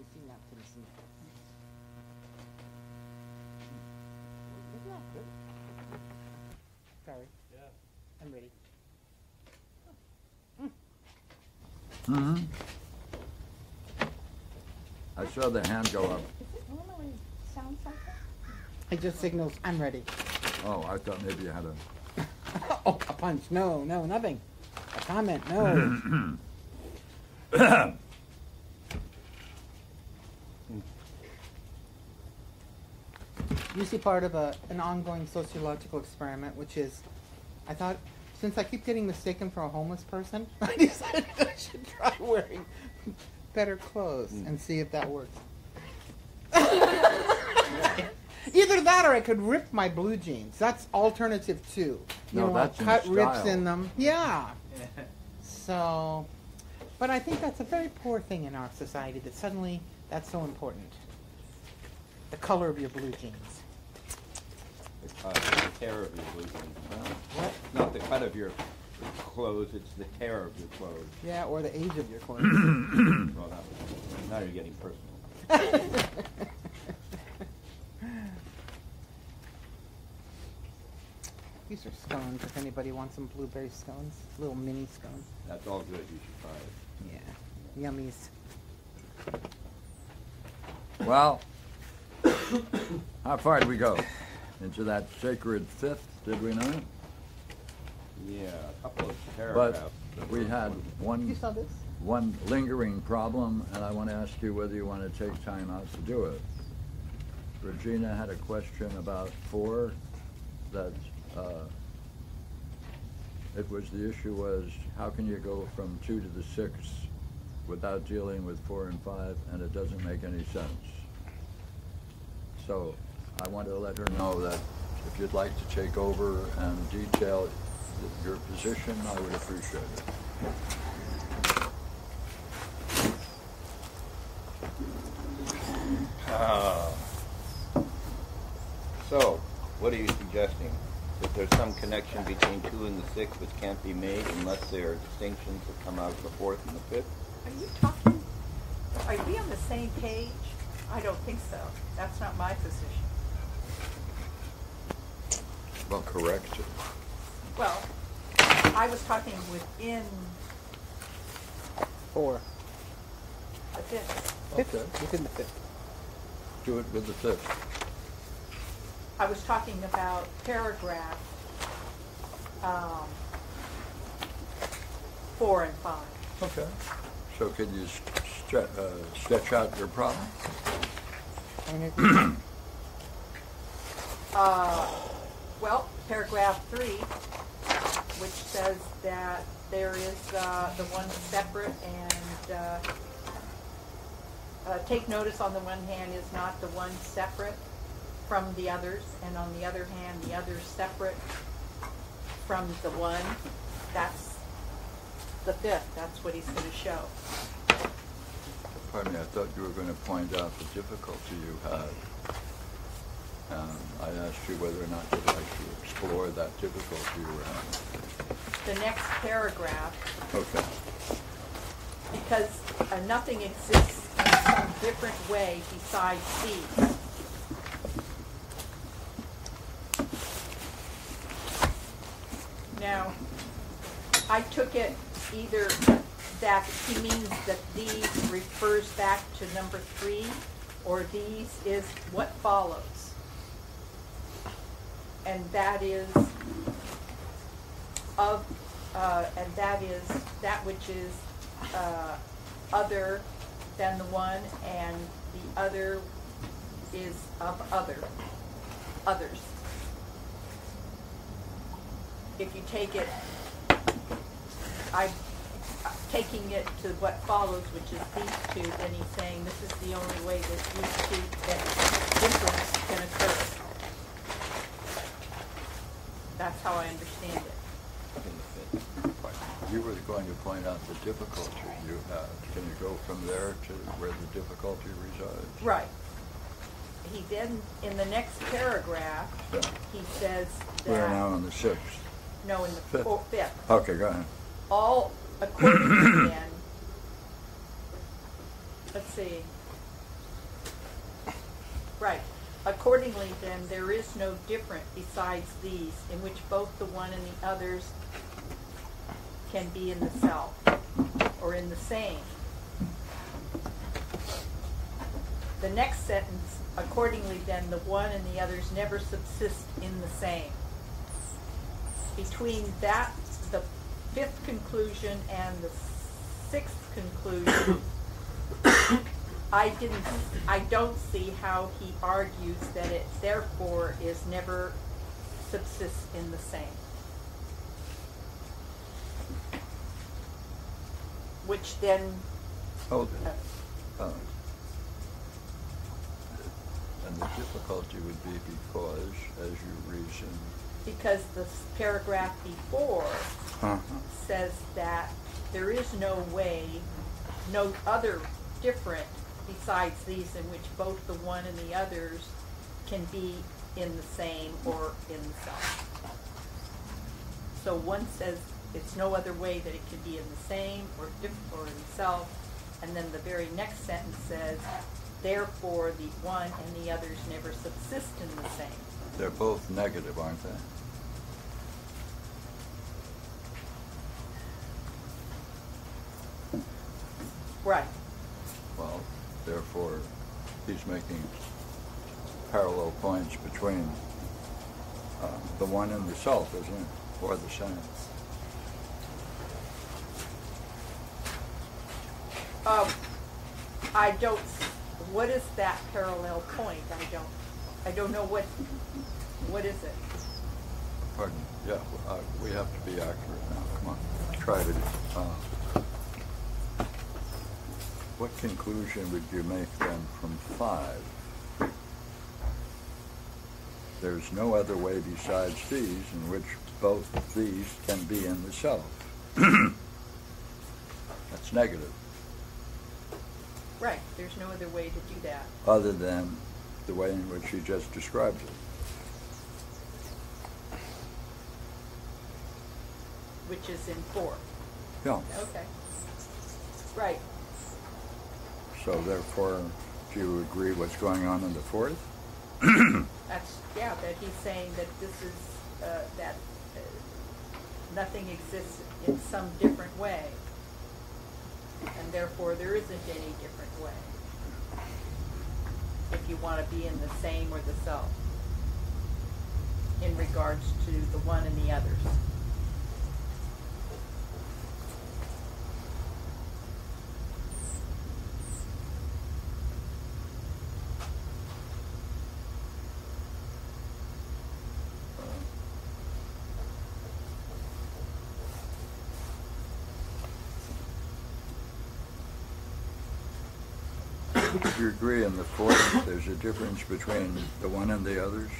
only see napkins and. Isn't that? Sorry. Yeah. I'm ready. Mm-hmm. I saw the hand go up. Does it normally sound something? It just signals I'm ready. Oh, I thought maybe you had a. oh, a punch? No, no, nothing. A comment? No. you see part of a, an ongoing sociological experiment, which is, I thought, since I keep getting mistaken for a homeless person, I decided I should try wearing better clothes and see if that works. Either that or I could rip my blue jeans. That's alternative two. You No, know, that's in cut rips in them. Yeah. So, but I think that's a very poor thing in our society that suddenly that's so important. The color of your blue jeans. The cut, the tear of your blue jeans. What? Not the cut of your clothes, it's the tear of your clothes. Yeah, or the age of your clothes. Well, that was- Now you're getting personal. These are scones. If anybody wants some blueberry scones, little mini scones. That's all good, you should try it. Yeah, yummies. Well, how far did we go? Into that sacred fifth, did we not? Yeah, a couple of paragraphs. But we had one, You saw this? one lingering problem, and I want to ask you whether you want to take time out to do it. Regina had a question about four, that, uh, it was, the issue was, how can you go from two to the six without dealing with four and five, and it doesn't make any sense. So, I wanted to let her know that if you'd like to take over and detail your position, I would appreciate it. Ah. So, what are you suggesting? That there's some connection between two and the six which can't be made unless there are distinctions that come out of the fourth and the fifth? Are you talking, are we on the same page? I don't think so. That's not my position. Well, correct. Well, I was talking within Four. the fifth. Fifth. Okay. Within the fifth. Do it with the fifth. I was talking about paragraph, um, four and five. Okay. So can you stre- uh, sketch out your problem? I mean, Uh, well, paragraph three, which says that there is, uh, the one separate and, uh, uh, take notice on the one hand is not the one separate from the others, and on the other hand, the other separate from the one. That's the fifth, that's what he's gonna show. Pardon me, I thought you were going to point out the difficulty you had. And I asked you whether or not you'd like to explore that difficulty you were having. The next paragraph Okay. because uh, nothing exists in some different way besides these. Now, I took it either that he means that these refers back to number three, or these is what follows. And that is of, uh, and that is that which is, uh, other than the one, and the other is of other, others. If you take it, I, taking it to what follows, which is these two, then he's saying this is the only way that these two, that difference can occur. That's how I understand it. In the fifth. You were going to point out the difficulty you have. Can you go from there to where the difficulty resides? Right. He then, in the next paragraph, Yeah. he says We're now on the sixth. no, in the Fifth. four- fifth, Okay, go ahead. all accordingly then, let's see, accordingly then, there is no different besides these, in which both the one and the others can be in the self, or in the same. The next sentence, accordingly then, the one and the others never subsist in the same. Between that, the fifth conclusion and the sixth conclusion, I didn't, I don't see how he argues that it therefore is never subsists in the same. Which then, uh. Uh, And the difficulty would be because, as you reason, because the paragraph before uh says that there is no way, no other different besides these in which both the one and the others can be in the same or in the self. So one says it's no other way that it can be in the same or diff, or in self, and then the very next sentence says, therefore the one and the others never subsist in the same. they're both negative, aren't they? Right. Well, therefore, he's making parallel points between uh, the one and the self, isn't it? Or the same. Um, I don't, what is that parallel point? I don't, I don't know what, what is it? Pardon, yeah, uh, we have to be accurate now, come on, try to, uh, what conclusion would you make then from five? There's no other way besides these in which both of these can be in the self. That's negative, Right, there's no other way to do that. other than the way in which you just described it. which is in four. Yeah, Okay. Right, so therefore, do you agree what's going on in the fourth? that's, yeah, that he's saying that this is, uh, that uh, nothing exists in some different way. And therefore, there isn't any different way. If you want to be in the same or the self. In regards to the one and the others. Do you agree in the fourth, there's a difference between the one and the others?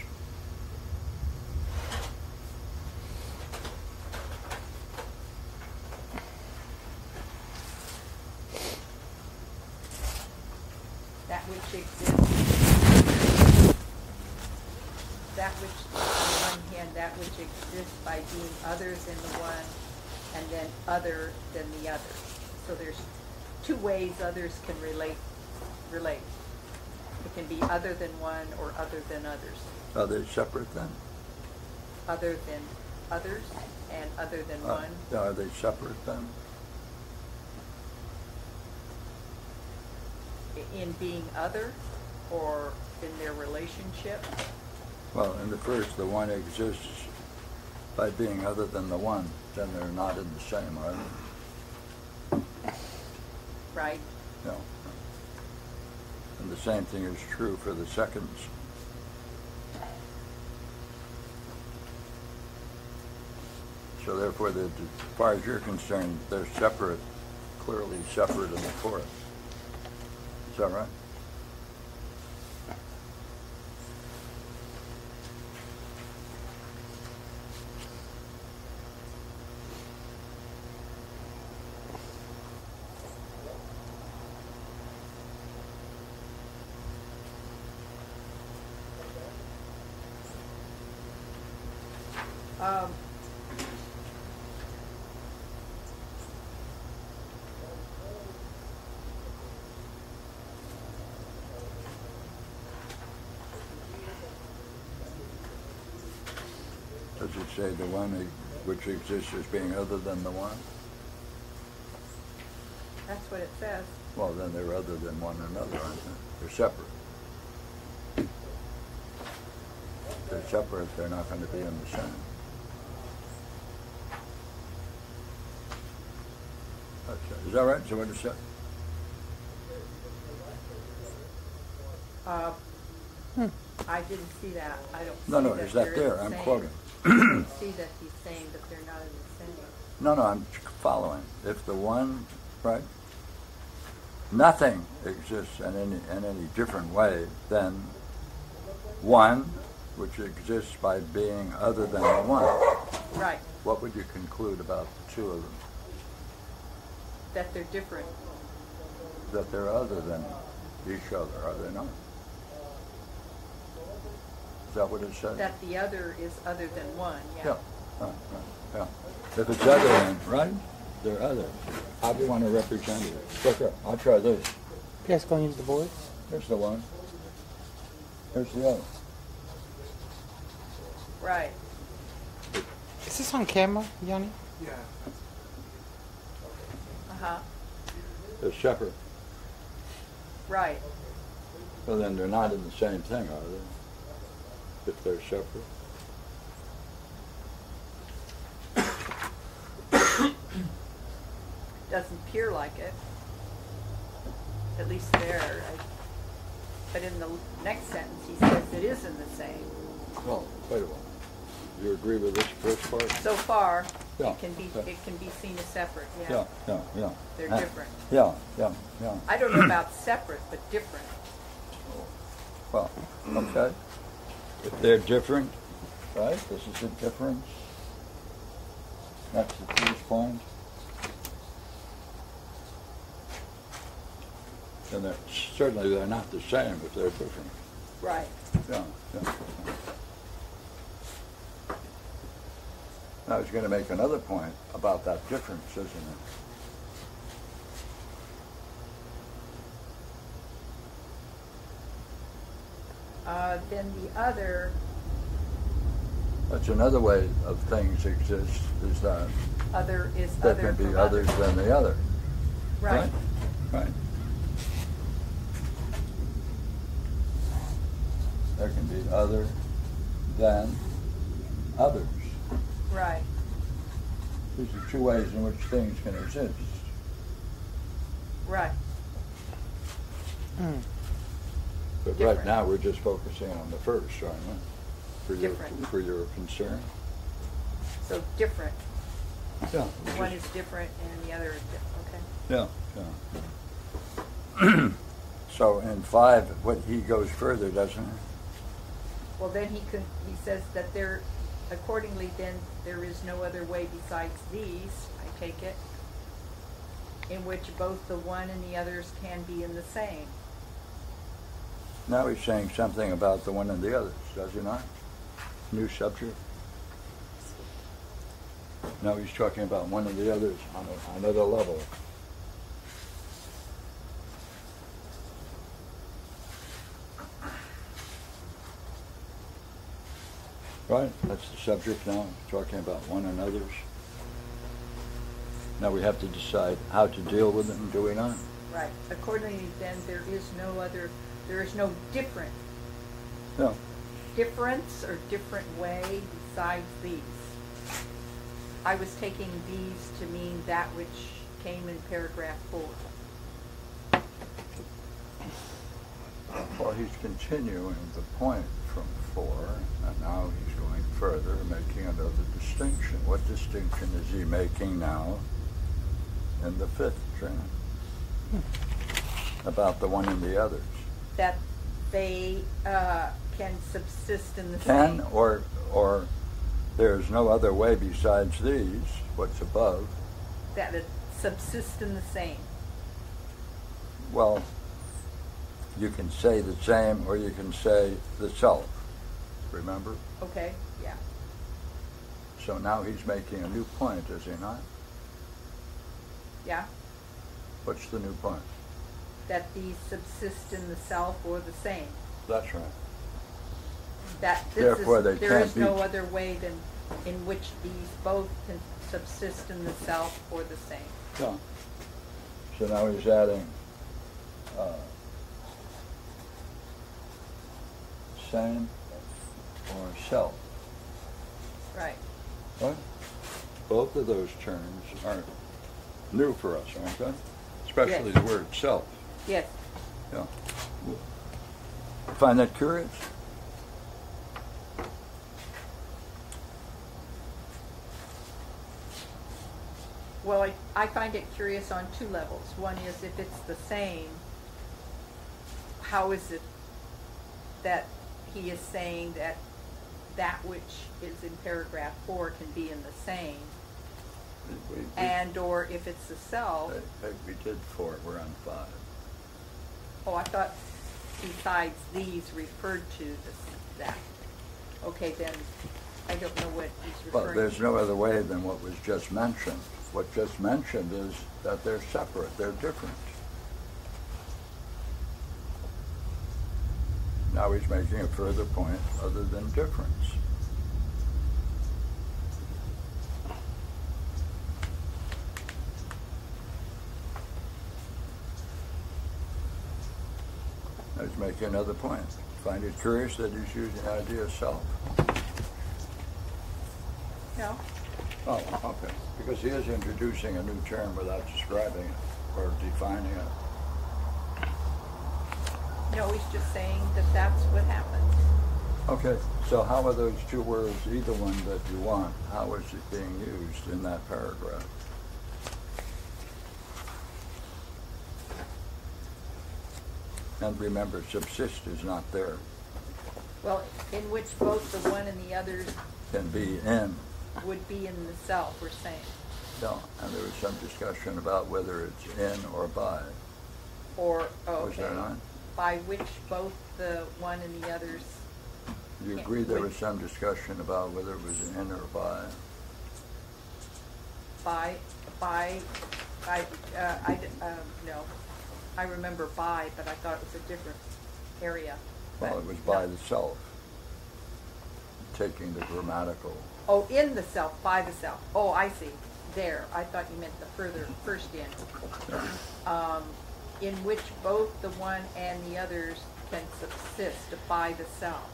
that which exists, that which, on one hand, that which exists by being other than the one, and then other than the other. So there's two ways others can relate, relate. It can be other than one or other than others. Other they separate then? Other than others and other than Uh, one. Are they separate then? i- In being other or in their relationship. Well, in the first, the one exists by being other than the one, then they're not in the same, are they? Right, No. And the same thing is true for the seconds. So therefore, the- as far as you're concerned, they're separate, clearly separate in the fourth. Is that right? um, does it say the one which exists as being other than the one? That's what it says. Well, then they're other than one another, aren't they? They're separate. If They're separate, they're not gonna be in the same. Okay, is that right? That what it said? Uh, I didn't see that. I don't see No, no, that is that there? I'm quoting. I don't see that he's saying that they're not in the same. No, no, I'm following. If the one, right? Nothing exists in any, in any different way than one, which exists by being other than the one. Right, What would you conclude about the two of them? that they're different. That they're other than each other, are they not? Is that what it says? That the other is other than one, Yeah, yeah. right, right, yeah. If it's other than, right? They're other. How do you want to represent it? Look, up. I'll try this. You guys going into the boards? Here's the one. Here's the other. Right, Is this on camera, Yoni? Yeah. Uh-huh, They're separate. right. Well, then they're not in the same thing, are they? If they're separate? Doesn't appear like it. At least there. I- But in the next sentence, he says it is in the same. Well, wait a while. You agree with this first part? So far, Yeah. it can be, Yeah. it can be seen as separate, Yeah, yeah. yeah, yeah. They're different. Yeah, yeah, yeah. I don't know about separate, but different. Well, okay. If they're different, right, this is a difference. That's the first point. And they're, certainly they're not the same if they're different. Right. Yeah, yeah. Now, I was gonna make another point about that difference, isn't it? Uh, then the other, That's another way of things exist, is that other is there other can be from others other. than the other. Right, Right. There can be other than others. right, These are two ways in which things can exist. right. Hmm. But right Different. now, we're just focusing on the first, aren't we? For your, Different. for your concern? So different. Yeah. One is different and the other is different, okay. Yeah, yeah. So in five, what, he goes further, doesn't he? Well, then he could, he says that there, accordingly, then there is no other way besides these, I take it, in which both the one and the others can be in the same. Now he's saying something about the one and the others, does he not? New subject? Now he's talking about one and the others on a- another level. Right, that's the subject now, talking about one and others. Now we have to decide how to deal with them, do we not? Right. Accordingly, then there is no other, there is no different, No. difference or different way besides these. I was taking these to mean that which came in paragraph four. Well, he's continuing the point from four, and now he's going further, making another distinction. What distinction is he making now in the fifth trend? About the one and the others. That they, uh, can subsist in the Can same. or, or there's no other way besides these, what's above. That it subsist in the same. Well, you can say the same or you can say the self, remember? Okay, yeah. So now he's making a new point, is he not? Yeah, What's the new point? That these subsist in the self or the same. That's right. That this Therefore, they is, there can't is no other way than in which these both can subsist in the self or the same. Yeah. So now he's adding, uh, same or self, Right. right? Both of those terms are new for us, aren't they? Especially the word self, Yes. yeah. You Find that curious? Well, I, I find it curious on two levels. One is if it's the same, how is it that he is saying that that which is in paragraph four can be in the same? We- we- And or if it's the self, I- I- We did four, we're on five. Oh, I thought besides these referred to this, that. Okay, then, I don't know what he's referring But to. there's no other way than what was just mentioned. What just mentioned is that they're separate, they're different. Now he's making a further point other than difference. Now was making another point. Find it curious that he's using the idea of self. No? Oh, okay. Because he is introducing a new term without describing it or defining it. No, he's just saying that that's what happens. Okay, so how are those two words, either one that you want, how is it being used in that paragraph? And remember, subsist is not there, Well, in which both the one and the others can be in. would be in the self, we're saying. No, and there was some discussion about whether it's in or by. Or, oh, Was there okay. not? By which both the one and the others, You Yeah, agree there was some discussion about whether it was in or by? by, by, I, uh, I, d- um, no. I remember by, but I thought it was a different area. Well, But it was by no. the self, taking the grammatical. Oh, in the self, by the self. Oh, I see. There. I thought you meant the further, first in. Um, in which both the one and the others can subsist by the self.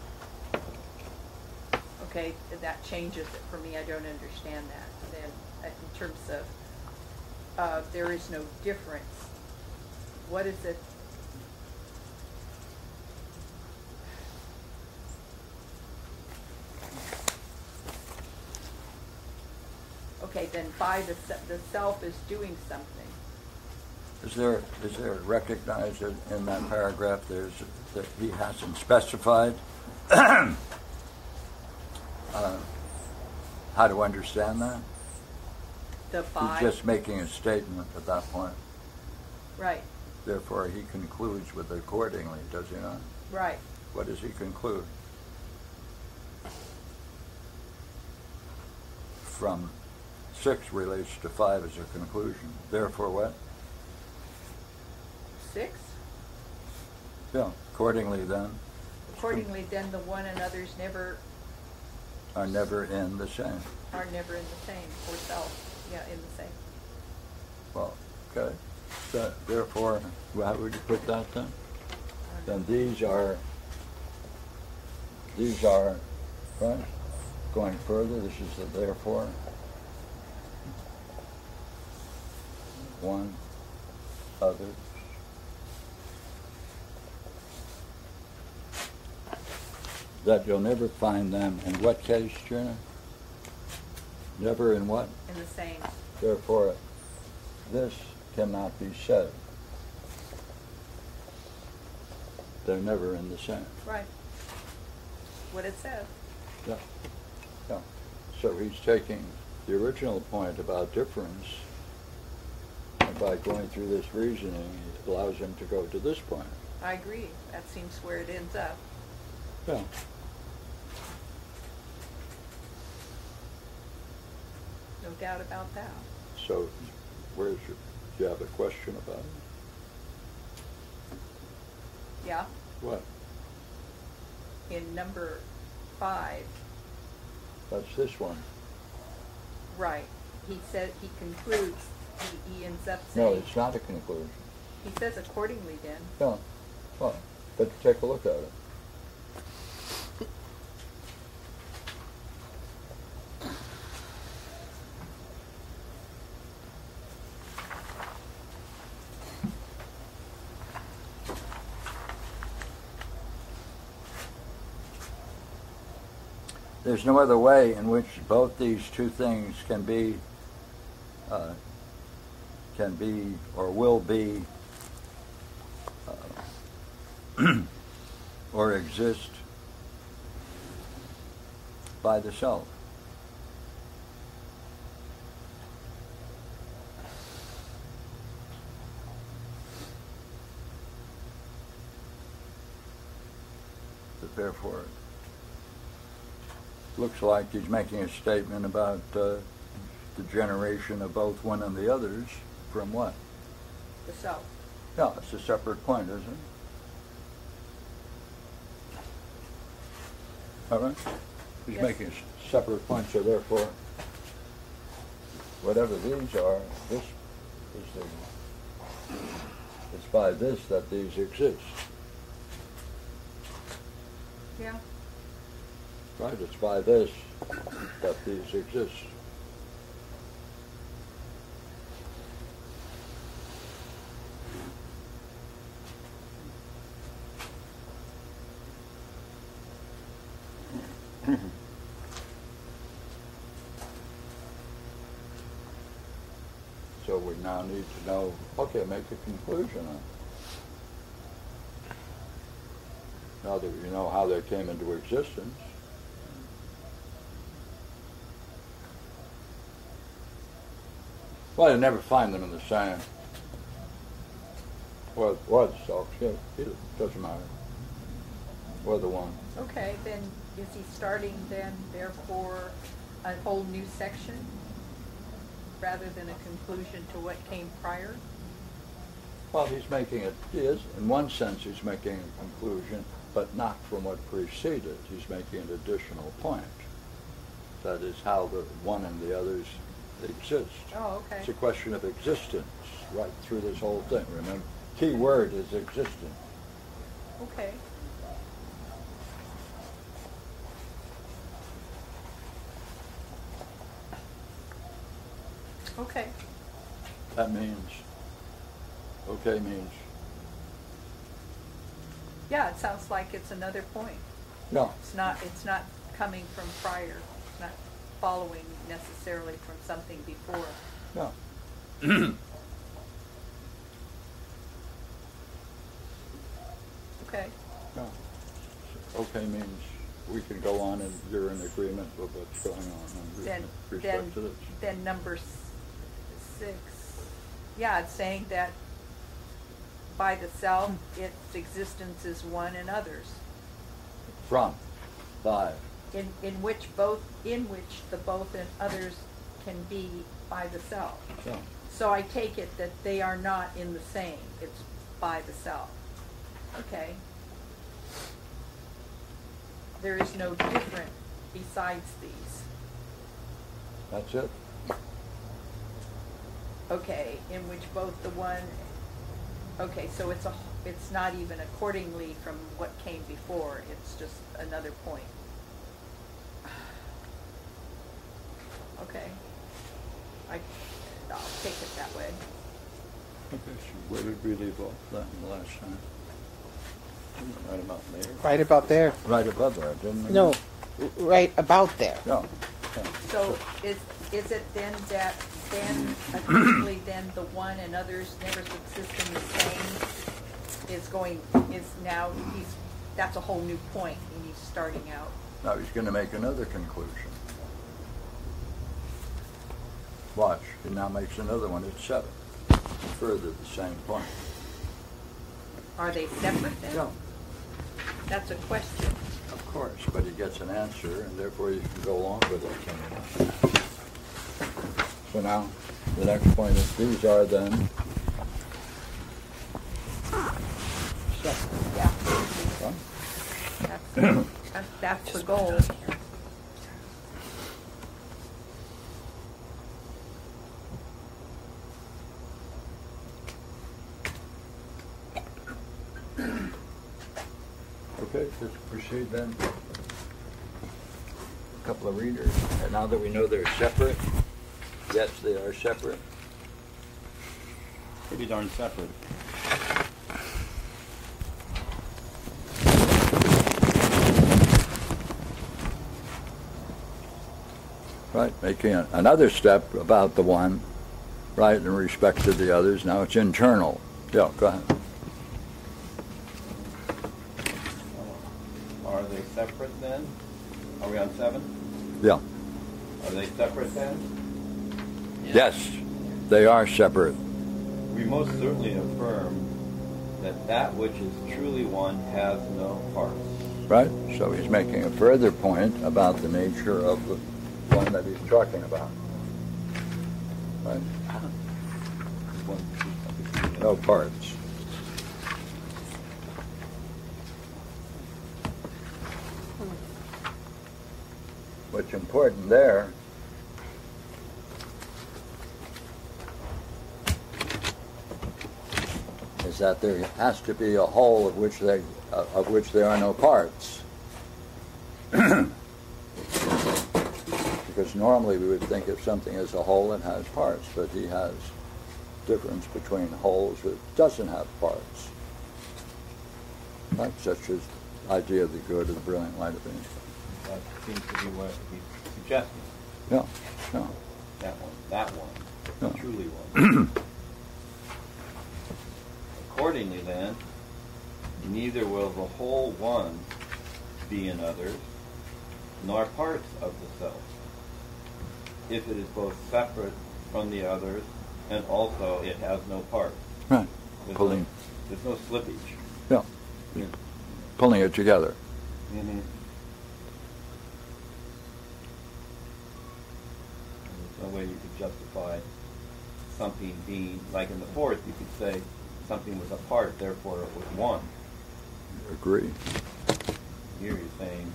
Okay, that changes it for me. I don't understand that. Then, uh, in terms of, uh, there is no difference. What is it? Okay, then by the, se- the self is doing something. Is there, is there recognized in in that paragraph, there's, that he hasn't specified uh, how to understand that? The by. He's just making a statement at that point. Right, Therefore, he concludes with accordingly, does he not? right. What does he conclude? From six relates to five as a conclusion. Therefore, what? Six? Yeah, accordingly then, Accordingly, then the one and others never, are never in the same. are never in the same, or self, yeah, in the same. Well, okay. So therefore, how would you put that then? Then these are, these are, right? Going further, this is the therefore. One, others. That you'll never find them in what case, Trina? Never in what? In the same, Therefore, this cannot be said. They're never in the same. right. What it says, Yeah. Yeah. So he's taking the original point about difference, and by going through this reasoning, it allows him to go to this point. I agree, that seems where it ends up. Yeah. No doubt about that. So where's your, do you have a question about it? Yeah, What? in number five, That's this one. Right. He said, he concludes, he, he ends up No, saying, it's not a conclusion. he says accordingly then. No, well, but take a look at it. There's no other way in which both these two things can be, uh, can be or will be uh, or exist by the self. Looks like he's making a statement about uh, the generation of both one and the others from what? The self. Yeah, it's a separate point, isn't it? All right? He's Yes. making separate point, so therefore, whatever these are, this is the, it's by this that these exist, Yeah. Right? It's by this that these exist. So we now need to know, okay, make a conclusion on. Now that we know how they came into existence. Well, you never find them in the same. Well, was so yeah, it doesn't matter. Whether one. Okay, then is he starting then therefore a whole new section rather than a conclusion to what came prior? Well, he's making it, he is, in one sense, he's making a conclusion, but not from what preceded. He's making an additional point. That is how the one and the others exist. Oh, okay. It's a question of existence right through this whole thing. Remember, key word is existence. Okay. Okay, That means, okay means, yeah, it sounds like it's another point. yeah, It's not, it's not coming from prior, it's not following necessarily from something before. No. Okay, yeah. Okay means we can go on and you're in agreement with what's going on then, with respect to this. then number six, yeah, it's saying that by the self, its existence is one and others, From, by, in, in which both, in which the both and others can be by the self. yeah. So I take it that they are not in the same, it's by the self. Okay. There is no different besides these. That's it. Okay, in which both the one, okay, so it's a, it's not even accordingly from what came before, it's just another point. Okay. I, I'll take it that way. Okay, so where did we leave off that the last time? Right about there. Right about there. Right above there, didn't we? No, right about there. Yeah. yeah. So is, is it then that, then, accordingly, then the one and others never subsist in the same is going, is now, he's, that's a whole new point, and he's starting out. Now he's gonna make another conclusion. Watch, he now makes another one at seven. Further the same point. Are they separate then? No, That's a question. Of course, but he gets an answer, and therefore you can go along with it. So now, the next point is, these are then, Yeah. huh? That's, that's- that's the goal. Let's proceed then. A couple of readers. And now that we know they're separate, yes, they are separate. Pretty darn separate. Right, making another step about the one, right, in respect to the others. Now it's internal. Yeah, go ahead. Are they separate then? Are we on seven? Yeah. Are they separate then? Yes, they are separate. We most certainly affirm that that which is truly one has no parts. Right? So he's making a further point about the nature of the one that he's talking about. Right? One, two, something. No parts. What's important there is that there has to be a whole of which they uh, of which there are no parts. because normally we would think if something is a whole, it has parts, but he has difference between wholes that doesn't have parts. Right? Such as idea of the good or the brilliant light of being. That seems to be what he's suggesting. No, yeah. That one, that one, Yeah. truly one. Accordingly then, neither will the whole one be in others, nor parts of the self, if it is both separate from the others and also it has no parts. Right. There's Pulling. No, there's no slippage. Yeah. Pulling it together. Mm-hmm. There's no way you could justify something being, like in the fourth, you could say something was apart, therefore it was one. Agree. Here you're saying.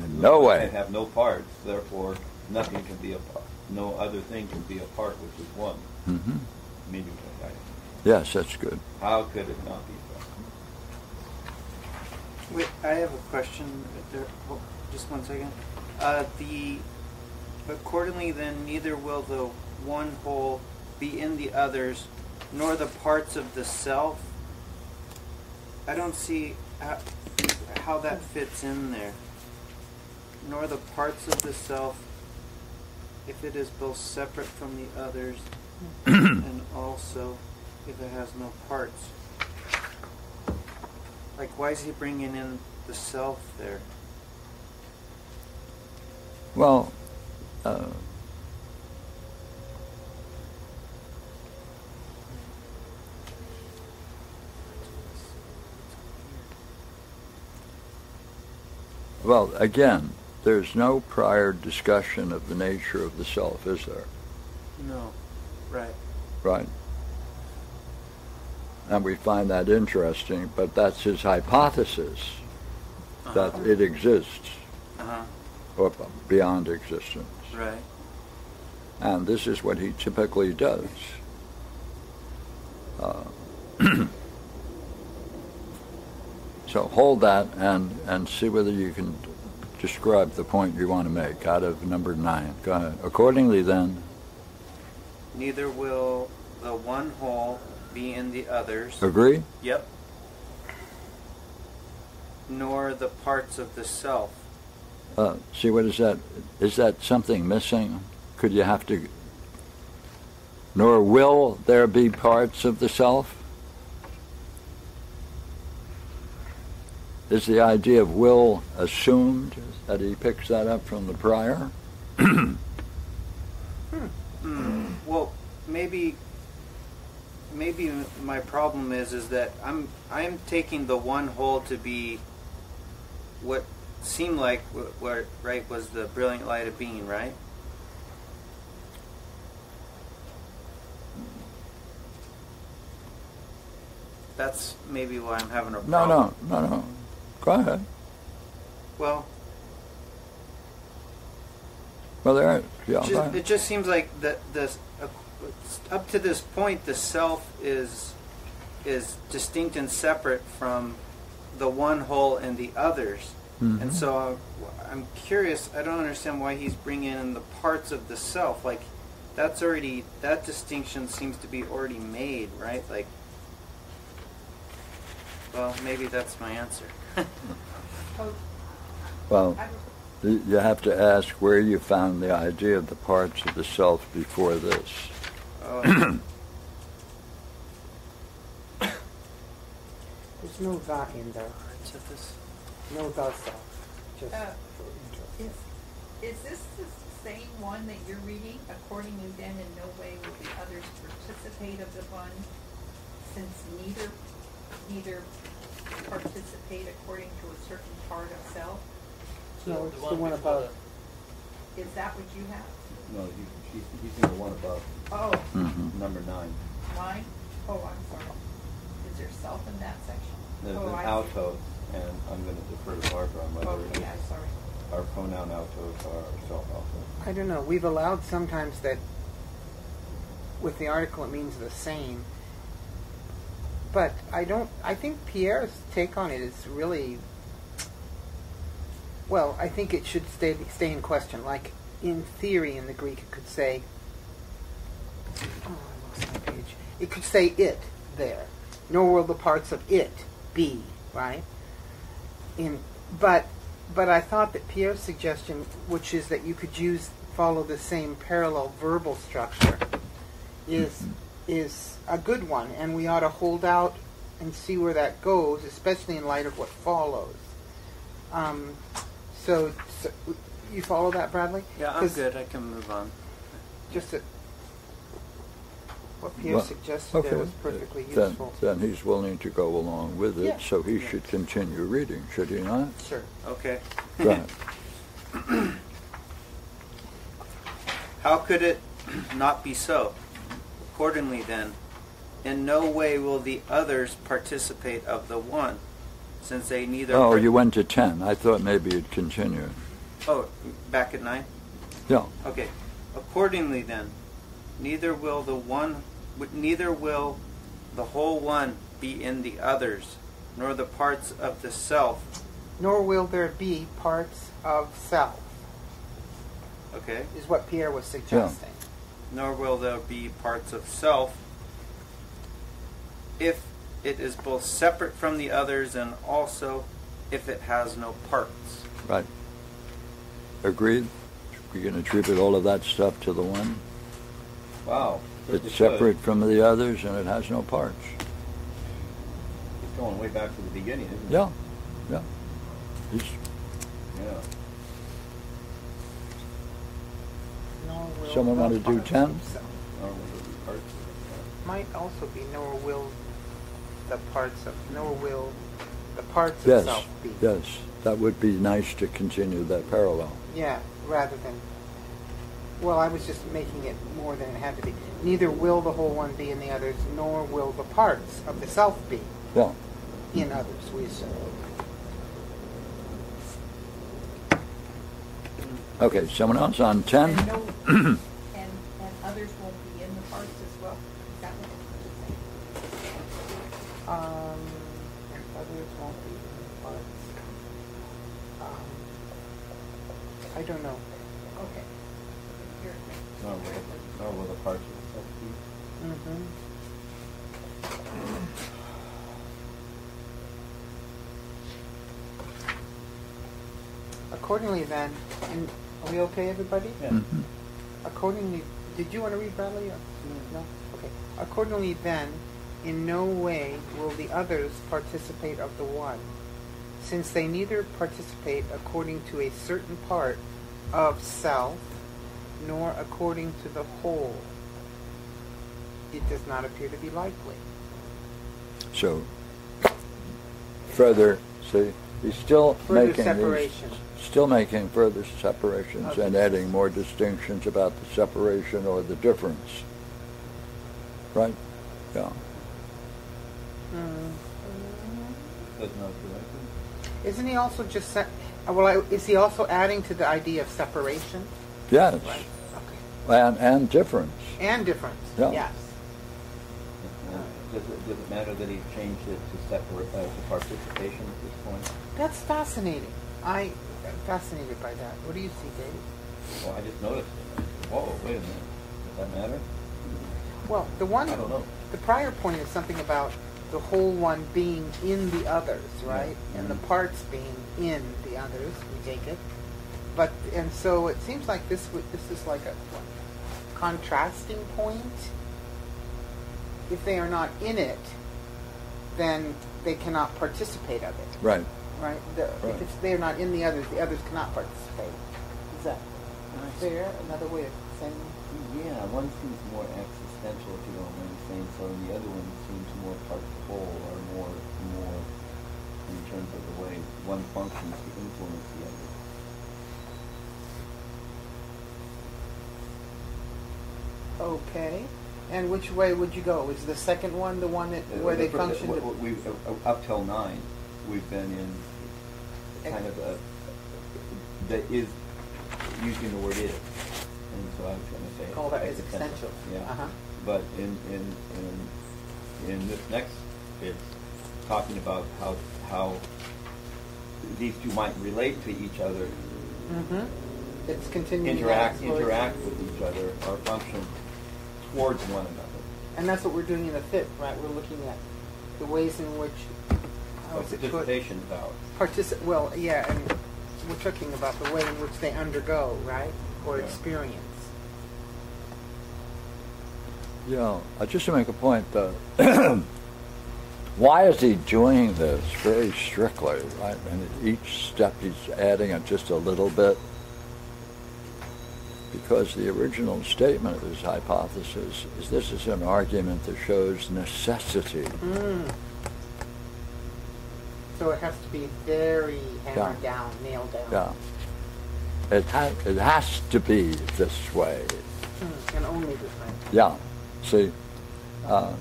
In no way. Can have no parts, therefore nothing can be a part. No other thing can be a part, which is one. Mm-hmm. Maybe, I- Yes, that's good. how could it not be so? Wait, I have a question. There, oh, just one second. Uh, the accordingly, then neither will the one whole be in the others, nor the parts of the self. I don't see how, how that fits in there. Nor the parts of the self, if it is both separate from the others, and also if it has no parts. Like, why is he bringing in the self there? Well, uh, well, again, there's no prior discussion of the nature of the self, is there? No. Right. Right. And we find that interesting, but that's his hypothesis that Uh-huh. it exists Uh huh. or beyond existence. Right. And this is what he typically does. Uh, so hold that and, and see whether you can describe the point you want to make out of number nine. Go ahead. Accordingly, then, Neither will the one whole be in the others. agree? Yep. Nor the parts of the self. Uh, see, what is that? Is that something missing? Could you have to? Nor will there be parts of the self? Is the idea of will assumed that he picks that up from the prior? Mm, well, maybe. Maybe my problem is is that I'm I'm taking the one whole to be. What seemed like what, right was the brilliant light of being right. That's maybe why I'm having a No, problem. no, no, no. Go ahead. Well, Well, there. Are, yeah. just, it just seems like the the uh, up to this point, the self is is distinct and separate from the one whole and the others. Mhm. And so uh, I'm curious. I don't understand why he's bringing in the parts of the self. Like that's already that distinction seems to be already made, right? Like, well, maybe that's my answer. Oh, Well, you you have to ask where you found the idea of the parts of the self before this. oh, There's no that in there. parts of this. No the self. Just Uh, for interest. Is, is this the same one that you're reading? Accordingly then, in no way will the others participate of the one, since neither, neither participate according to a certain part of self? No, it's the one above. Is that what you have? No, he, he's, he's in the one above, Oh, Mhm. number nine. mine? Oh, I'm sorry. Is there self in that section? There's Oh, an I see. autos, and I'm gonna defer to Barbara on whether oh, Okay, I'm sorry. our pronoun autos are self autos. I don't know. We've allowed sometimes that with the article it means the same. But I don't. I think Pierre's take on it is really. Well, I think it should stay stay in question. Like in theory, in the Greek, it could say. Oh, I lost my page. It could say it there. Nor will the parts of it be right. In but but I thought that Pierre's suggestion, which is that you could use follow the same parallel verbal structure, is is a good one, and we ought to hold out and see where that goes, especially in light of what follows. Um, so, so, you follow that, Bradley? Yeah, I'm good. I can move on. Just a, what Pierre Well, suggested Okay. there was perfectly useful. then he's willing to go along with it, Yeah. so he Yeah. should continue reading, should he not? Sure. Okay. Right. How could it not be so? Accordingly, then, in no way will the others participate of the one, since they neither. Oh, you went to 10. I thought maybe you'd continue. Oh, back at nine. Yeah. Okay. Accordingly, then, neither will the one, neither will the whole one be in the others, nor the parts of the self. Nor will there be parts of self, Okay. is what Pierre was suggesting. Yeah. nor will there be parts of self if it is both separate from the others and also if it has no parts. Right. Agreed? We're going to attribute all of that stuff to the one? Wow. It's pretty good. separate from the others and it has no parts. It's going way back to the beginning, isn't it? Yeah. Yeah. He's, Yeah. Nor will Someone want to do parts 10? of self. Or will there be parts of it? Might also be nor will the parts of nor will the parts of yes. self be. Yes. That would be nice to continue that parallel. Yeah, rather than. Well, I was just making it more than it had to be. Neither will the whole one be in the others, nor will the parts of the self be Yeah. in others. We assume. Okay. Someone else on 10? And no, and, and others won't be in the parts as well? Is that what it's saying? Um, and others won't be in the parts. Um, I don't know. Okay. Here. Nor will, the- nor parts of the. Mm-hmm. Accordingly, then, and are we okay, everybody? Yeah. Mhm. Accordingly, did you want to read Bradley? Or? No. Okay. Accordingly, then, in no way will the others participate of the one, since they neither participate according to a certain part of self, nor according to the whole. It does not appear to be likely. So, further, see, he's still Further making separation. these, still making further separations Okay. and adding more distinctions about the separation or the difference. Right? Yeah. Mm. Does not be. Isn't he also just se- uh, well? I, is he also adding to the idea of separation? Yes. Right. Okay. And, and difference. And difference. Yeah. Yes. Does it, does it matter that he changed it to separate, uh, to participation at this point? That's fascinating. I am fascinated by that. What do you see, David? Well, I just noticed it. Whoa, wait a minute. Does that matter? Well, the one, I don't know. the prior point is something about the whole one being in the others, right? And the Mhm. parts being in the others. We take it, but and so it seems like this this is like a contrasting point. If they are not in it, then they cannot participate of it, Right. right? The, Right. If it's, they are not in the others, the others cannot participate. Is that fair? Another way of saying? Yeah, one seems more existential, if you don't mind saying so, and the other one seems more part of the whole, or more, more in terms of the way one functions to influence the other. Okay. And which way would you go? Is the second one the one that Uh, where they the fir- function? w- w- We've, uh, uh, up till nine, we've been in kind of a, that is, using the word is. And so I was gonna say. Call that as existential. Yeah. Uh-huh. But in, in, in, in this next, it's talking about how, how these two might relate to each other, Mm-hmm. It's continuing. interact, interact with each other, or function towards one another. And that's what we're doing in the fifth, right? We're looking at the ways in which how is it? Participation is out. Partici- well, yeah, and we're talking about the way in which they undergo, right, or Yeah. experience. Yeah, uh, just to make a point, uh, why is he doing this very strictly, right? And each step he's adding it just a little bit. Because the original statement of his hypothesis is this is an argument that shows necessity. Mm. So it has to be very hammered Yeah. down, nailed down. Yeah. It, ha- it has to be this way. Mm. And only this way. Yeah. See, uh,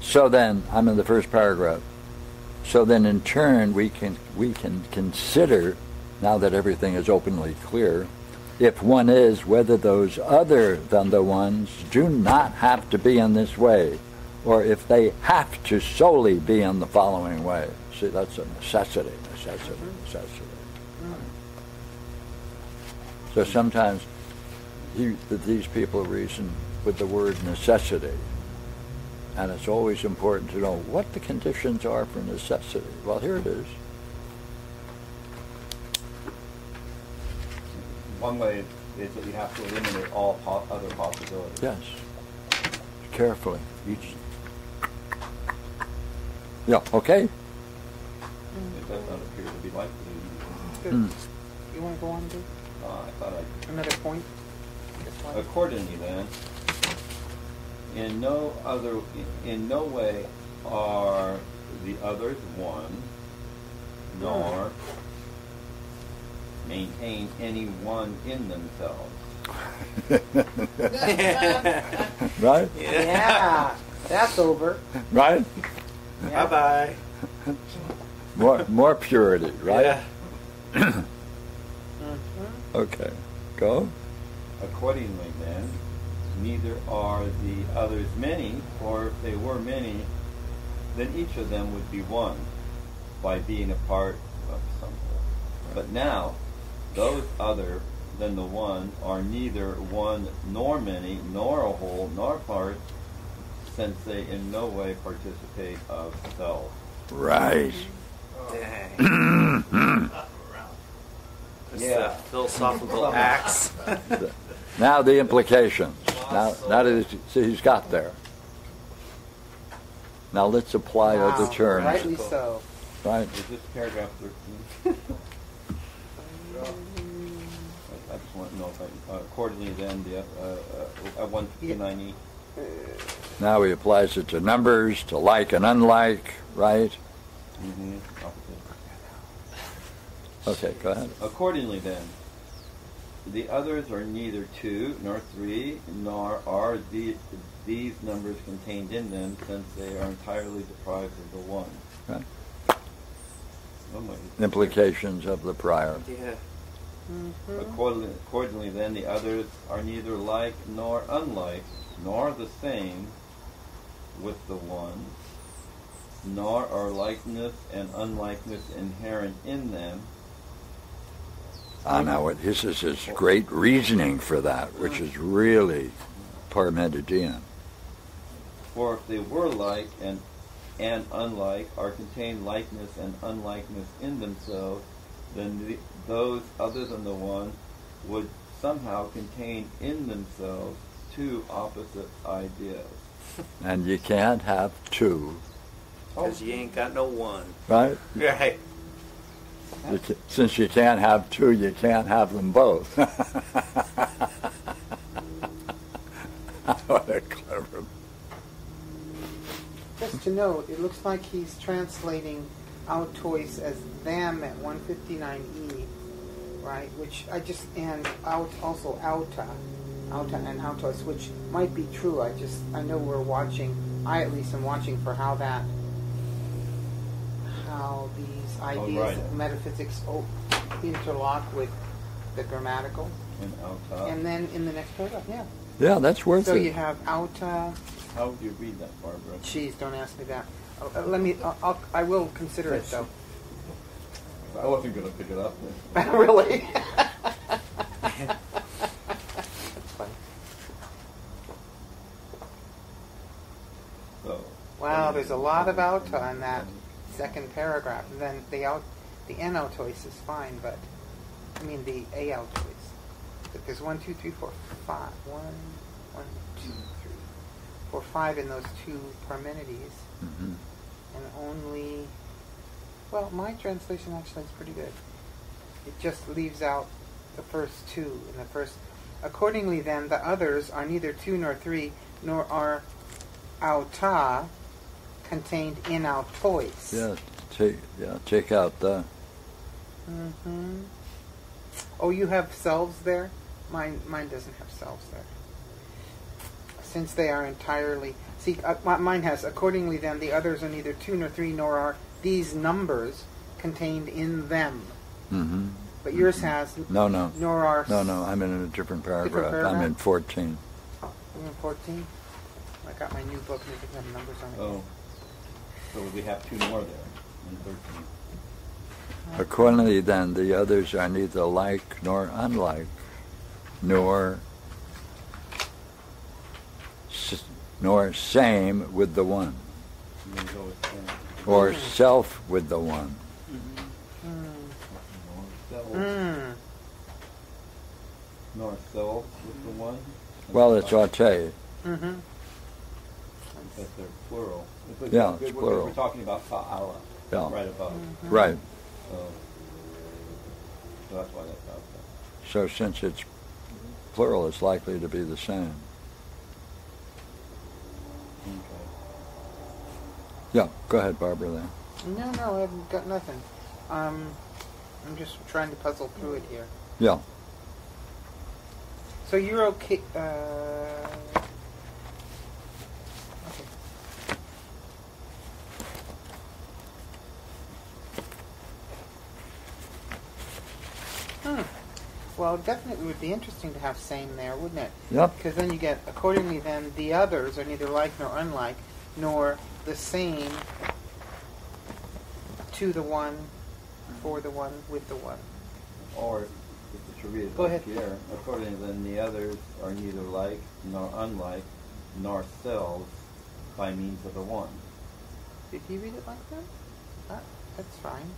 so then I'm in the first paragraph. So then, in turn, we can we can consider now that everything is openly clear. If one is, whether those other than the ones do not have to be in this way, or if they have to solely be in the following way. See, that's a necessity, necessity, necessity. So sometimes he, these people reason with the word necessity. And it's always important to know what the conditions are for necessity. Well, here it is. One way is that you have to eliminate all po- other possibilities. Yes. Carefully. Each. Yeah, okay. It does not appear to be likely. Good. Hmm. You want to go on to Uh, I thought I another point? This one? Accordingly, then, in no other, in no way are the others one, nor maintain any one in themselves. right? Yeah, that's over. Right? Bye bye. More, more purity, right? Yeah. Mhm. Okay. Go. Accordingly, then, neither are the others many, for if they were many, then each of them would be one by being a part of some whole. But now, those other than the one are neither one nor many, nor a whole, nor part, since they in no way participate of self. Right. Dang. Yeah. philosophical acts. Now the implications. Now, now that he's, see, he's got there. Now let's apply other Wow, terms. Rightly so. Right. Is this paragraph 13? I I just want to know if I, uh, accordingly then, the, uh, uh, at one fifty-nine E, Now he applies it to numbers, to like and unlike, right? mm-hmm. Okay, go ahead. Accordingly then, the others are neither two nor three, nor are the, these numbers contained in them, since they are entirely deprived of the one. Right. One way. Implications of the prior. yeah. Mhm. Accordingly, accordingly, then the others are neither like nor unlike, nor the same with the one, nor are likeness and unlikeness inherent in them. I um, know it. This is his great reasoning for that, which is really Parmenidean. For if they were like and and unlike, or contain likeness and unlikeness in themselves, then the, those other than the one would somehow contain in themselves two opposite ideas. And you can't have two, Because you ain't got no one. right? Right. You Since you can't have two, you can't have them both. what a clever. Just to note, it looks like he's translating autois as them at 159e, right? Which I just and out also auta, auta and autos, which might be true. I just I know we're watching. I at least am watching for how that how these ideas right. of metaphysics o- interlock with the grammatical. And alta. And then in the next paragraph, yeah. Yeah, that's worth So it. So you have auta. How would you read that, Barbara? Jeez, don't ask me that. Uh, uh, let me. I'll, I'll, I will consider it though. I wasn't going to pick it up. really? That's funny. So. Wow, there's a lot of auta in that second paragraph. And then the out, the n autois is fine, but I mean the a autois. But there's one, two, three, four, five. One, one, two, three, four, five in those two Parmenides, Mhm. and only. Well, my translation actually is pretty good. It just leaves out the first two in the first. Accordingly, then the others are neither two nor three, nor are auta contained in autois. Yeah, check, yeah, take out the. hmm Oh, you have selves there. Mine, mine doesn't have selves there. Since they are entirely see, uh, mine has. Accordingly, then the others are neither two nor three, nor are these numbers contained in them. Mm-hmm. But yours has. No, no, Nor are. no, no. I'm in a different paragraph. I'm in paragraph? 14. I'm in 14. I got my new book and it doesn't have numbers on it. Oh. So we have two more there in 13. Accordingly, then the others are neither like nor unlike, nor nor same with the one, I'm going to go with 10. or self with the one. Mm. Nor self, nor self with the one. Well, it's aute. Mm-hmm. Because they're plural. If we- Yeah, it's we're, plural. We're talking about ta'ala, Yeah. right above. Mm-hmm. Right. So, so that's why that's out there. So since it's plural, it's likely to be the same. Okay. Yeah. Go ahead, Barbara. Then. No, no, I haven't got nothing. Um, I'm just trying to puzzle through it here. Yeah. So you're okay? Uh, Well, it definitely would be interesting to have same there, wouldn't it? Yep. Because then you get, accordingly, then the others are neither like nor unlike, nor the same to the one, for the one, with the one. Or, if it should read it Go like ahead. here, accordingly then the others are neither like nor unlike, nor selves by means of the one. Did he read it like that? Ah, that's fine.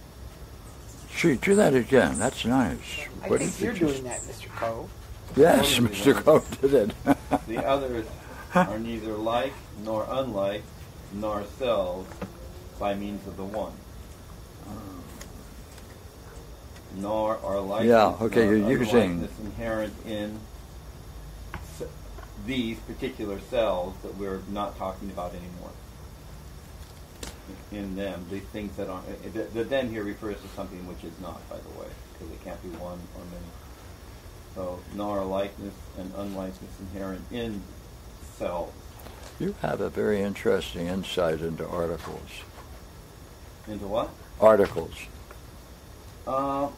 Gee, do that again. That's nice. I What think did you you're just- doing that, Mr. Cove. Yes, Mr. then. Cove did it. The others are neither like nor unlike, nor selves by means of the one. Nor are likeness Yeah, okay, you're using- inherent in s- these particular cells that we're not talking about anymore. In them, the things that aren't, uh, the, the them here refers to something which is not, by the way, because it can't be one or many. So, nor likeness and unlikeness inherent in cells. You have a very interesting insight into articles. Into what? Articles. Uh,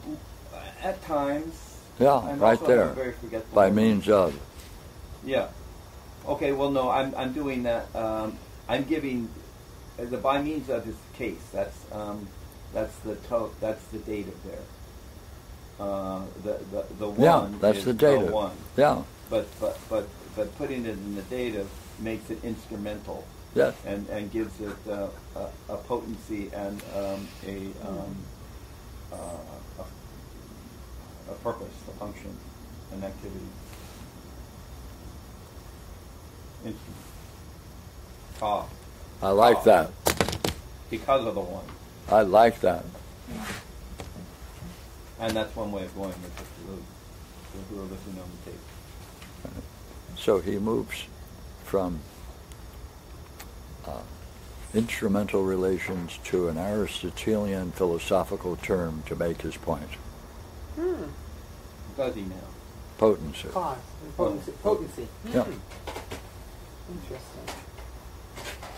at times, Yeah, I'm right there. very forgetful By means of. Yeah. Okay. Well, no, I'm I'm doing that. Um, I'm giving the by means of is the case. That's um, that's the to- that's the dative there. Uh, the the the one. Yeah, that's the dative. one. Yeah. But but but but putting it in the dative makes it instrumental Yes. and and gives it uh, a, a potency and um, a, um, uh, a a purpose, a function, an activity. Instrument. Ah, I like Ah. that. because of the one, I like that. and that's one way of going with it for those who are listening on the tape. So he moves from uh, instrumental relations to an Aristotelian philosophical term to make his point. Hmm. Does he now? Potency. Cause. Potency. Potency. Yeah. Hmm. Interesting.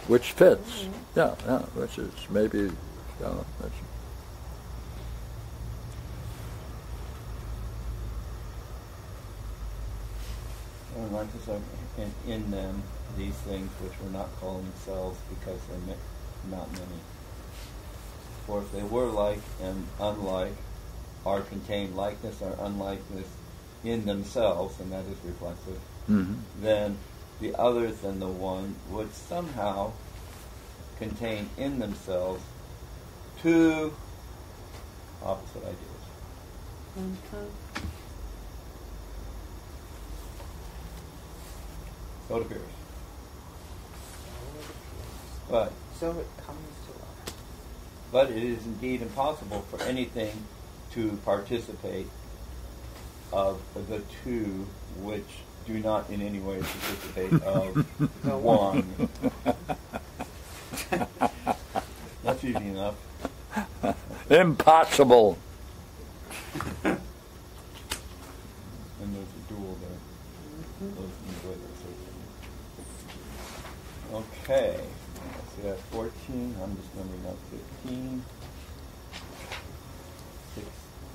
Which fits. Yeah, yeah, which is maybe, yeah, that's, And like said, in, in them, these things which were not called themselves because they're mi- not many. For if they were like and unlike, are contained likeness or unlikeness in themselves, and that is reflexive, mhm. then the others than the one would somehow contain in themselves two opposite ideas. Mhm. So it appears. But So it comes to us. But it is indeed impossible for anything to participate of the two which do not in any way participate of The one. That's easy enough. Impossible. And there's a dual there. Those enjoy that. Okay. So that's 14. I'm just numbering up 15.